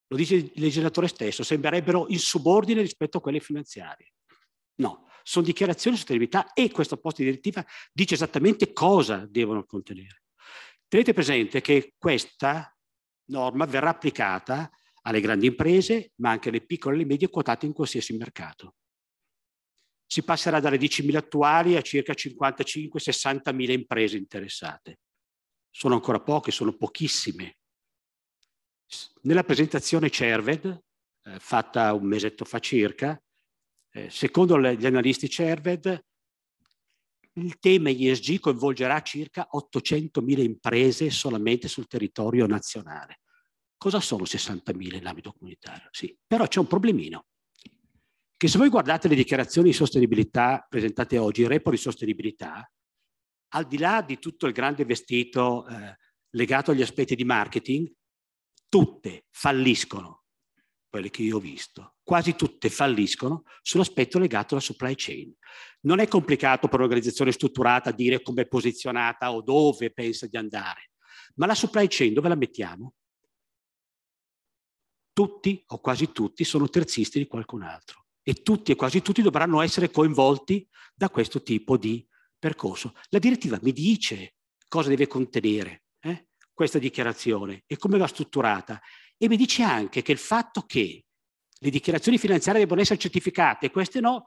Lo dice il legislatore stesso, sembrerebbero in subordine rispetto a quelle finanziarie. No, sono dichiarazioni di sostenibilità e questa posta di direttiva dice esattamente cosa devono contenere. Tenete presente che questa norma verrà applicata alle grandi imprese, ma anche alle piccole e alle medie quotate in qualsiasi mercato si passerà dalle 10.000 attuali a circa 55-60.000 imprese interessate. Sono ancora poche, sono pochissime. Nella presentazione Cerved, eh, fatta un mesetto fa circa, eh, secondo le, gli analisti Cerved, il tema ESG coinvolgerà circa 800.000 imprese solamente sul territorio nazionale. Cosa sono 60.000 in ambito comunitario? Sì, però c'è un problemino che se voi guardate le dichiarazioni di sostenibilità presentate oggi, il report di sostenibilità, al di là di tutto il grande vestito eh, legato agli aspetti di marketing, tutte falliscono, quelle che io ho visto, quasi tutte falliscono sull'aspetto legato alla supply chain. Non è complicato per un'organizzazione strutturata dire come è posizionata o dove pensa di andare, ma la supply chain dove la mettiamo? Tutti o quasi tutti sono terzisti di qualcun altro e tutti e quasi tutti dovranno essere coinvolti da questo tipo di percorso. La direttiva mi dice cosa deve contenere eh, questa dichiarazione e come va strutturata e mi dice anche che il fatto che le dichiarazioni finanziarie debbano essere certificate e queste no,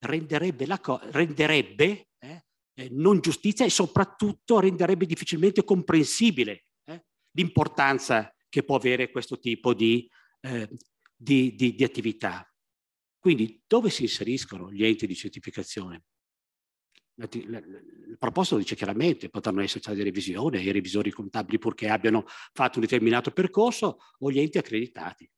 renderebbe, la renderebbe eh, eh, non giustizia e soprattutto renderebbe difficilmente comprensibile eh, l'importanza che può avere questo tipo di, eh, di, di, di attività. Quindi dove si inseriscono gli enti di certificazione? Il proposto dice chiaramente, potranno essere state revisione, i revisori contabili purché abbiano fatto un determinato percorso o gli enti accreditati.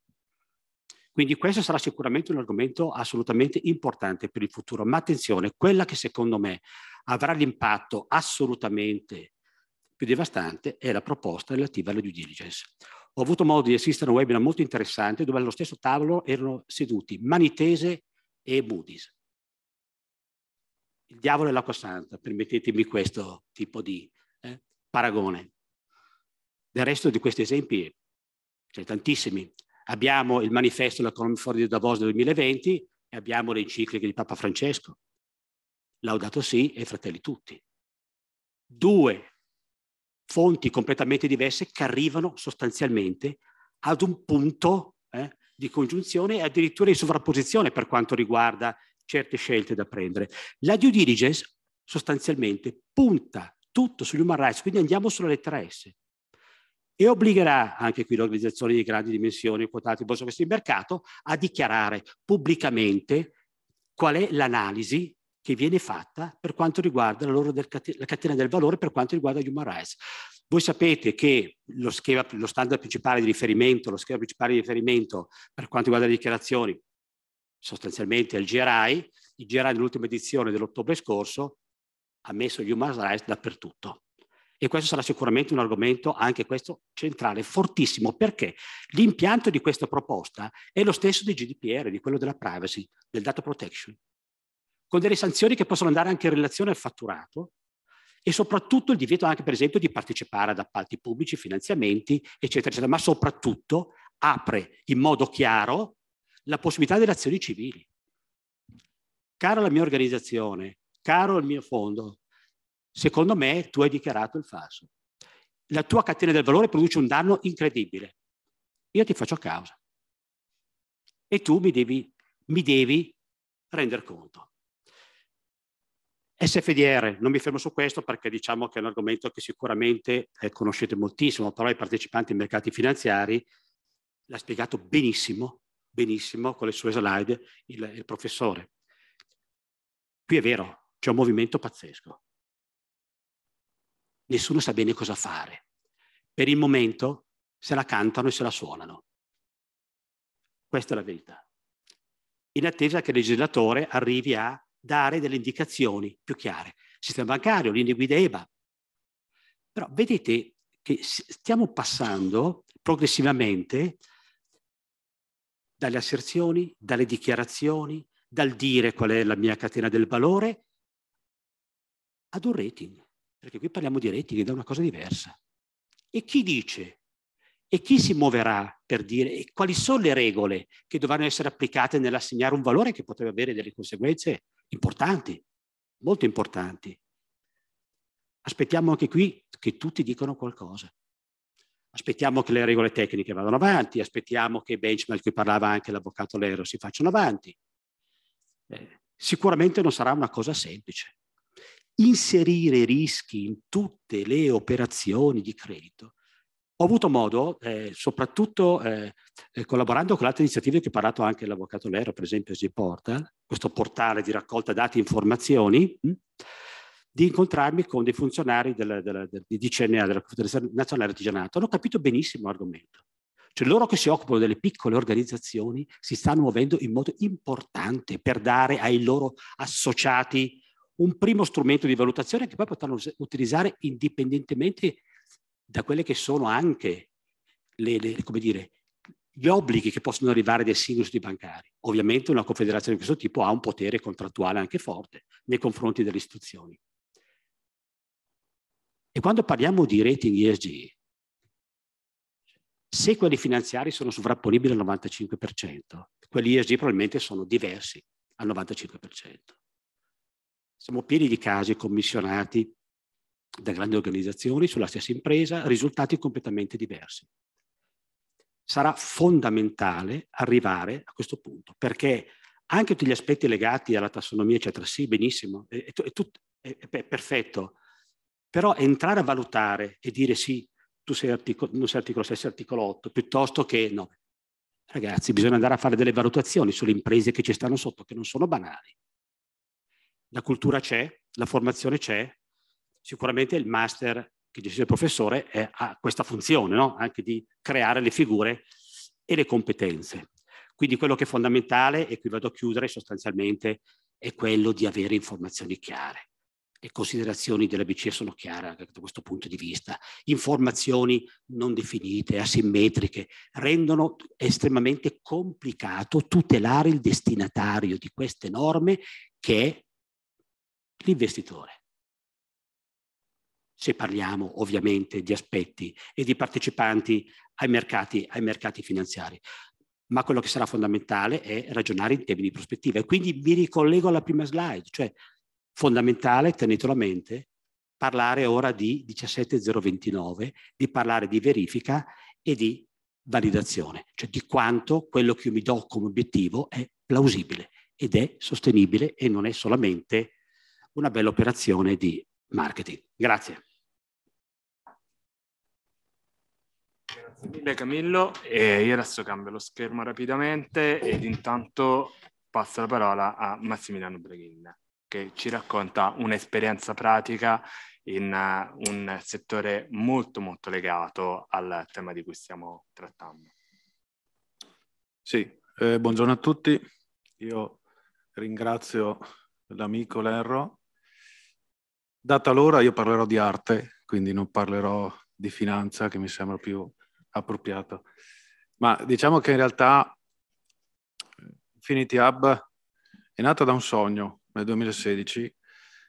Quindi questo sarà sicuramente un argomento assolutamente importante per il futuro, ma attenzione, quella che secondo me avrà l'impatto assolutamente più devastante è la proposta relativa alla due diligence ho avuto modo di assistere a un webinar molto interessante dove allo stesso tavolo erano seduti Manitese e Moody's. Il diavolo e l'acqua santa, permettetemi questo tipo di eh, paragone. Del resto di questi esempi c'è tantissimi. Abbiamo il manifesto dell'Economy for di Davos del 2020 e abbiamo le encicliche di Papa Francesco. Laudato sì e fratelli tutti. Due fonti completamente diverse che arrivano sostanzialmente ad un punto eh, di congiunzione e addirittura di sovrapposizione per quanto riguarda certe scelte da prendere. La due diligence sostanzialmente punta tutto sugli human rights, quindi andiamo sulla lettera S e obbligherà anche qui l'organizzazione di grandi dimensioni quotate in borsa di mercato a dichiarare pubblicamente qual è l'analisi che viene fatta per quanto riguarda la, loro del, la catena del valore per quanto riguarda human rights. Voi sapete che lo, schema, lo standard principale di riferimento, lo schema principale di riferimento per quanto riguarda le dichiarazioni, sostanzialmente è il GRI. Il GRI nell'ultima edizione dell'ottobre scorso ha messo gli human rights dappertutto. E questo sarà sicuramente un argomento, anche questo centrale, fortissimo, perché l'impianto di questa proposta è lo stesso del GDPR, di quello della privacy, del data protection con delle sanzioni che possono andare anche in relazione al fatturato e soprattutto il divieto anche per esempio di partecipare ad appalti pubblici, finanziamenti, eccetera, eccetera, ma soprattutto apre in modo chiaro la possibilità delle azioni civili. Cara la mia organizzazione, caro il mio fondo, secondo me tu hai dichiarato il falso. La tua catena del valore produce un danno incredibile. Io ti faccio causa. E tu mi devi, mi devi rendere conto. SFDR, non mi fermo su questo perché diciamo che è un argomento che sicuramente eh, conoscete moltissimo, però i partecipanti ai mercati finanziari l'ha spiegato benissimo, benissimo con le sue slide il, il professore. Qui è vero, c'è un movimento pazzesco. Nessuno sa bene cosa fare. Per il momento se la cantano e se la suonano. Questa è la verità. In attesa che il legislatore arrivi a dare delle indicazioni più chiare. Sistema bancario, linee guida EBA. Però vedete che stiamo passando progressivamente dalle asserzioni, dalle dichiarazioni, dal dire qual è la mia catena del valore, ad un rating. Perché qui parliamo di rating, da una cosa diversa. E chi dice e chi si muoverà per dire quali sono le regole che dovranno essere applicate nell'assegnare un valore che potrebbe avere delle conseguenze importanti, molto importanti. Aspettiamo anche qui che tutti dicano qualcosa. Aspettiamo che le regole tecniche vadano avanti, aspettiamo che i benchmark di cui parlava anche l'avvocato Lero si facciano avanti. Eh, sicuramente non sarà una cosa semplice. Inserire rischi in tutte le operazioni di credito ho avuto modo, eh, soprattutto eh, eh, collaborando con altre iniziative che ha parlato anche l'Avvocato Lero, per esempio G-Portal, questo portale di raccolta dati e informazioni, mh, hm, di incontrarmi con dei funzionari del, del, del, di DCNA, della Confederazione Nazionale Artigianato. Hanno capito benissimo l'argomento. Cioè loro che si occupano delle piccole organizzazioni si stanno muovendo in modo importante per dare ai loro associati un primo strumento di valutazione che poi potranno utilizzare indipendentemente da quelle che sono anche le, le, dire, gli obblighi che possono arrivare dai singoli studi bancari. Ovviamente una confederazione di questo tipo ha un potere contrattuale anche forte nei confronti delle istituzioni. E quando parliamo di rating ESG, se quelli finanziari sono sovrapponibili al 95%, quelli ESG probabilmente sono diversi al 95%. Siamo pieni di casi commissionati da grandi organizzazioni sulla stessa impresa, risultati completamente diversi. Sarà fondamentale arrivare a questo punto, perché anche tutti gli aspetti legati alla tassonomia, eccetera, sì, benissimo, è, è, è, è perfetto, però entrare a valutare e dire sì, tu sei articolo, non sei articolo 6, sei articolo 8, piuttosto che no. Ragazzi, bisogna andare a fare delle valutazioni sulle imprese che ci stanno sotto, che non sono banali. La cultura c'è, la formazione c'è, sicuramente il master che gestisce il professore è, ha questa funzione, no? anche di creare le figure e le competenze. Quindi quello che è fondamentale, e qui vado a chiudere sostanzialmente, è quello di avere informazioni chiare. Le considerazioni della BCE sono chiare da questo punto di vista. Informazioni non definite, asimmetriche, rendono estremamente complicato tutelare il destinatario di queste norme che è l'investitore se parliamo ovviamente di aspetti e di partecipanti ai mercati, ai mercati finanziari. Ma quello che sarà fondamentale è ragionare in termini di prospettiva. E quindi mi ricollego alla prima slide, cioè fondamentale, tenetelo a mente, parlare ora di 17029, di parlare di verifica e di validazione, cioè di quanto quello che io mi do come obiettivo è plausibile ed è sostenibile e non è solamente una bella operazione di marketing. Grazie. Grazie mille Camillo, e io adesso cambio lo schermo rapidamente ed intanto passo la parola a Massimiliano Breghin che ci racconta un'esperienza pratica in uh, un settore molto molto legato al tema di cui stiamo trattando. Sì, eh, buongiorno a tutti. Io ringrazio l'amico Lerro. Data l'ora io parlerò di arte, quindi non parlerò di finanza che mi sembra più appropriato. Ma diciamo che in realtà Infinity Hub è nata da un sogno nel 2016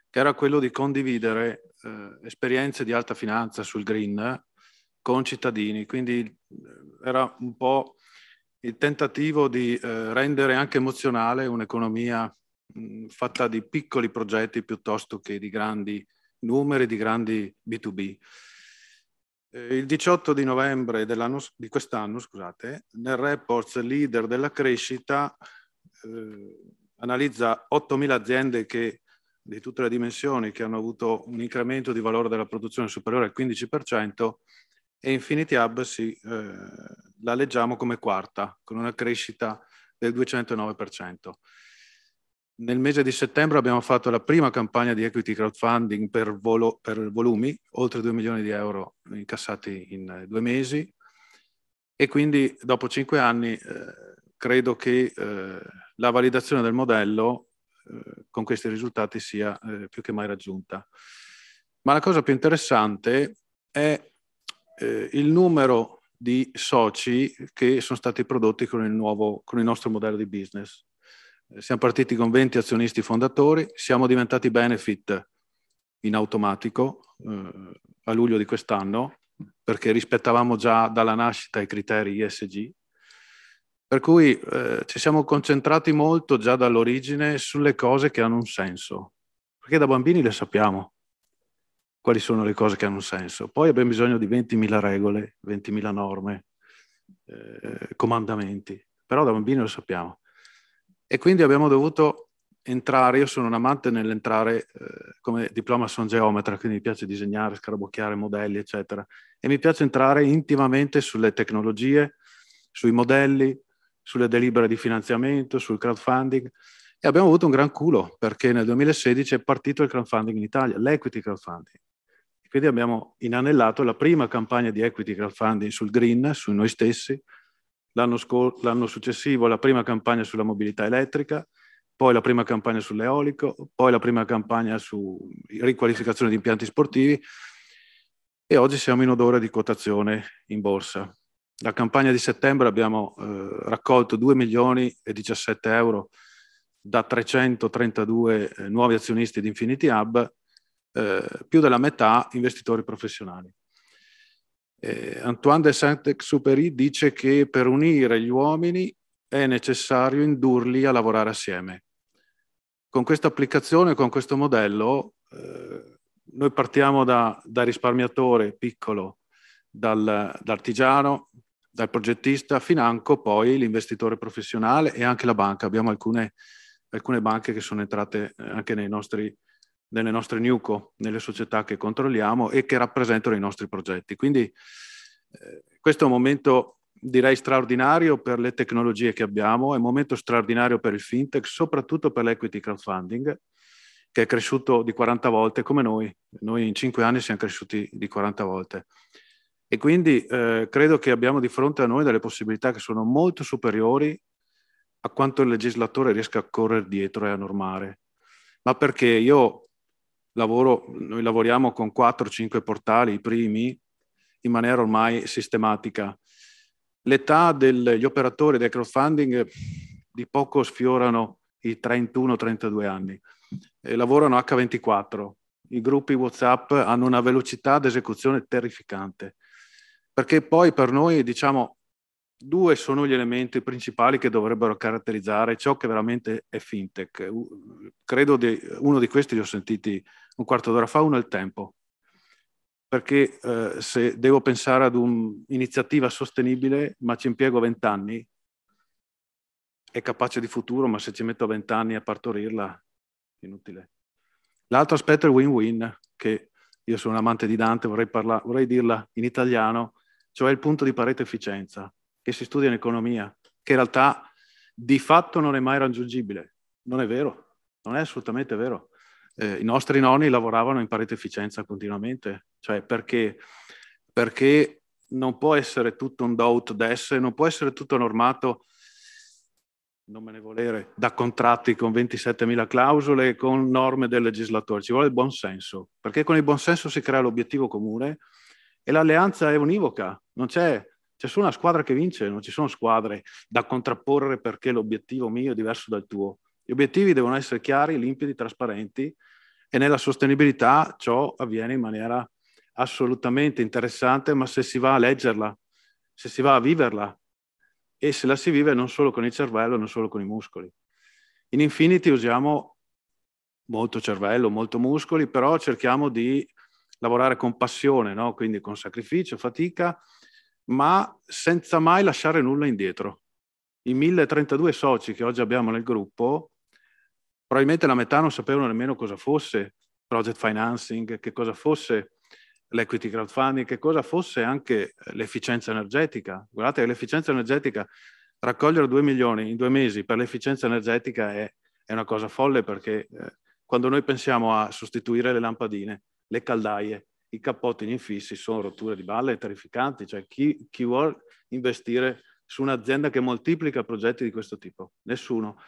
che era quello di condividere eh, esperienze di alta finanza sul green con cittadini, quindi eh, era un po' il tentativo di eh, rendere anche emozionale un'economia mh, fatta di piccoli progetti piuttosto che di grandi numeri, di grandi B2B. Eh, il 18 di novembre di quest'anno, scusate, nel report leader della crescita eh, analizza 8.000 aziende che, di tutte le dimensioni che hanno avuto un incremento di valore della produzione superiore al 15% e Infinity Hub sì, eh, la leggiamo come quarta, con una crescita del 209%. Nel mese di settembre abbiamo fatto la prima campagna di equity crowdfunding per, volo, per volumi, oltre 2 milioni di euro incassati in due mesi e quindi dopo cinque anni eh, credo che eh, la validazione del modello eh, con questi risultati sia eh, più che mai raggiunta. Ma la cosa più interessante è eh, il numero di soci che sono stati prodotti con il, nuovo, con il nostro modello di business. Siamo partiti con 20 azionisti fondatori, siamo diventati benefit in automatico eh, a luglio di quest'anno perché rispettavamo già dalla nascita i criteri ESG. Per cui eh, ci siamo concentrati molto già dall'origine sulle cose che hanno un senso, perché da bambini le sappiamo quali sono le cose che hanno un senso. Poi abbiamo bisogno di 20.000 regole, 20.000 norme, eh, comandamenti, però da bambini lo sappiamo. E quindi abbiamo dovuto entrare, io sono un amante nell'entrare eh, come diploma son geometra, quindi mi piace disegnare, scarabocchiare modelli, eccetera, e mi piace entrare intimamente sulle tecnologie, sui modelli, sulle delibere di finanziamento, sul crowdfunding, e abbiamo avuto un gran culo perché nel 2016 è partito il crowdfunding in Italia, l'equity crowdfunding. Quindi abbiamo inanellato la prima campagna di equity crowdfunding sul green, su noi stessi, l'anno, scor- l'anno successivo la prima campagna sulla mobilità elettrica, poi la prima campagna sull'eolico, poi la prima campagna su riqualificazione di impianti sportivi e oggi siamo in odore di quotazione in borsa. La campagna di settembre abbiamo eh, raccolto 2 milioni e 17 euro da 332 eh, nuovi azionisti di Infinity Hub eh, più della metà investitori professionali. Eh, Antoine de Saint-Exupéry dice che per unire gli uomini è necessario indurli a lavorare assieme. Con questa applicazione, con questo modello, eh, noi partiamo da, da risparmiatore piccolo, dal, dall'artigiano, dal progettista, financo poi l'investitore professionale e anche la banca. Abbiamo alcune, alcune banche che sono entrate anche nei nostri nelle nostre NUCO, nelle società che controlliamo e che rappresentano i nostri progetti. Quindi eh, questo è un momento direi straordinario per le tecnologie che abbiamo, è un momento straordinario per il fintech, soprattutto per l'equity crowdfunding, che è cresciuto di 40 volte come noi. Noi in 5 anni siamo cresciuti di 40 volte. E quindi eh, credo che abbiamo di fronte a noi delle possibilità che sono molto superiori a quanto il legislatore riesca a correre dietro e a normare. Ma perché io lavoro, noi lavoriamo con 4-5 portali, i primi, in maniera ormai sistematica. L'età degli operatori del crowdfunding di poco sfiorano i 31-32 anni. E lavorano H24. I gruppi WhatsApp hanno una velocità di esecuzione terrificante. Perché poi per noi, diciamo, due sono gli elementi principali che dovrebbero caratterizzare ciò che veramente è fintech. Credo che uno di questi li ho sentiti un quarto d'ora fa, uno è il tempo. Perché eh, se devo pensare ad un'iniziativa sostenibile, ma ci impiego vent'anni, è capace di futuro, ma se ci metto vent'anni a partorirla, inutile. L'altro aspetto è il win-win, che io sono un amante di Dante, vorrei, parla- vorrei dirla in italiano, cioè il punto di Pareto efficienza, che si studia in economia, che in realtà di fatto non è mai raggiungibile. Non è vero, non è assolutamente vero eh, i nostri nonni lavoravano in parete efficienza continuamente, cioè perché, perché non può essere tutto un do ut des, non può essere tutto normato, non me ne volere, da contratti con 27.000 clausole con norme del legislatore, ci vuole il buon senso, perché con il buon senso si crea l'obiettivo comune e l'alleanza è univoca, non c'è, c'è solo una squadra che vince, non ci sono squadre da contrapporre perché l'obiettivo mio è diverso dal tuo. Gli obiettivi devono essere chiari, limpidi, trasparenti E nella sostenibilità ciò avviene in maniera assolutamente interessante, ma se si va a leggerla, se si va a viverla, e se la si vive non solo con il cervello, non solo con i muscoli. In Infinity usiamo molto cervello, molto muscoli, però cerchiamo di lavorare con passione, no? quindi con sacrificio, fatica, ma senza mai lasciare nulla indietro. I 1032 soci che oggi abbiamo nel gruppo, probabilmente la metà non sapevano nemmeno cosa fosse project financing, che cosa fosse l'equity crowdfunding, che cosa fosse anche l'efficienza energetica. Guardate che l'efficienza energetica, raccogliere 2 milioni in due mesi per l'efficienza energetica è, è una cosa folle perché eh, quando noi pensiamo a sostituire le lampadine, le caldaie, i cappotti, gli infissi sono rotture di balle terrificanti, cioè chi, chi vuole investire su un'azienda che moltiplica progetti di questo tipo? Nessuno.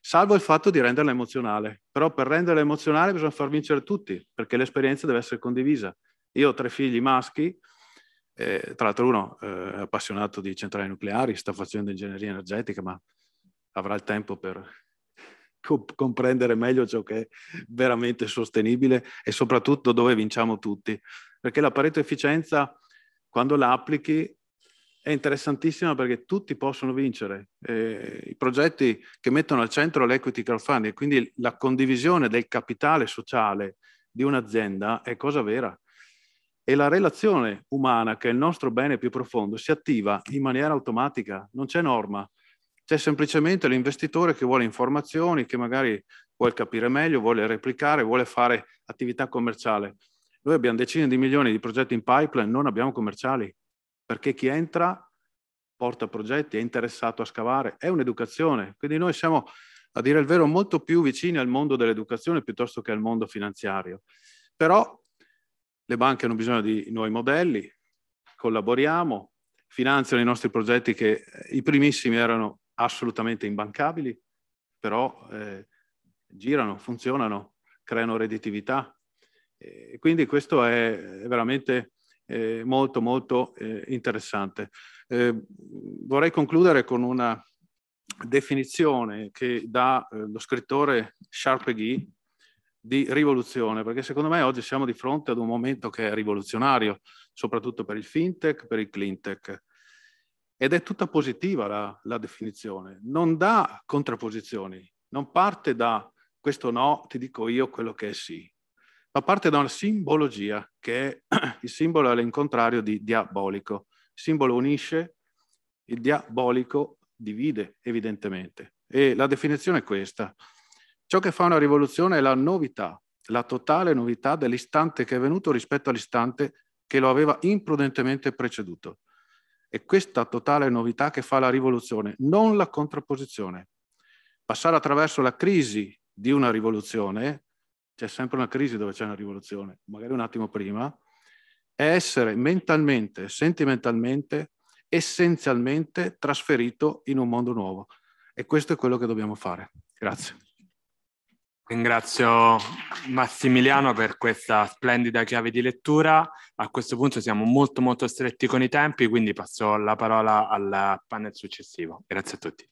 Salvo il fatto di renderla emozionale. Però per renderla emozionale bisogna far vincere tutti, perché l'esperienza deve essere condivisa. Io ho tre figli maschi, eh, tra l'altro uno eh, è appassionato di centrali nucleari, sta facendo ingegneria energetica, ma avrà il tempo per comprendere meglio ciò che è veramente sostenibile e soprattutto dove vinciamo tutti. Perché la Pareto Efficienza, quando la applichi, è interessantissima perché tutti possono vincere. Eh, I progetti che mettono al centro l'equity crowdfunding, quindi la condivisione del capitale sociale di un'azienda è cosa vera. E la relazione umana, che è il nostro bene più profondo, si attiva in maniera automatica, non c'è norma. C'è semplicemente l'investitore che vuole informazioni, che magari vuole capire meglio, vuole replicare, vuole fare attività commerciale. Noi abbiamo decine di milioni di progetti in pipeline, non abbiamo commerciali perché chi entra porta progetti, è interessato a scavare, è un'educazione. Quindi noi siamo, a dire il vero, molto più vicini al mondo dell'educazione piuttosto che al mondo finanziario. Però le banche hanno bisogno di nuovi modelli, collaboriamo, finanziano i nostri progetti che i primissimi erano assolutamente imbancabili, però eh, girano, funzionano, creano redditività. E quindi questo è veramente eh, molto molto eh, interessante. Eh, vorrei concludere con una definizione che dà eh, lo scrittore Sharpegui di rivoluzione, perché secondo me oggi siamo di fronte ad un momento che è rivoluzionario, soprattutto per il fintech, per il cleantech. Ed è tutta positiva la, la definizione, non dà contrapposizioni, non parte da questo no, ti dico io quello che è sì, ma parte da una simbologia che è il simbolo è l'incontrario di diabolico. Il simbolo unisce, il diabolico divide evidentemente. E la definizione è questa. Ciò che fa una rivoluzione è la novità, la totale novità dell'istante che è venuto rispetto all'istante che lo aveva imprudentemente preceduto. È questa totale novità che fa la rivoluzione, non la contrapposizione. Passare attraverso la crisi di una rivoluzione c'è sempre una crisi dove c'è una rivoluzione, magari un attimo prima, è essere mentalmente, sentimentalmente, essenzialmente trasferito in un mondo nuovo. E questo è quello che dobbiamo fare. Grazie. Ringrazio Massimiliano per questa splendida chiave di lettura. A questo punto siamo molto molto stretti con i tempi, quindi passo la parola al panel successivo. Grazie a tutti.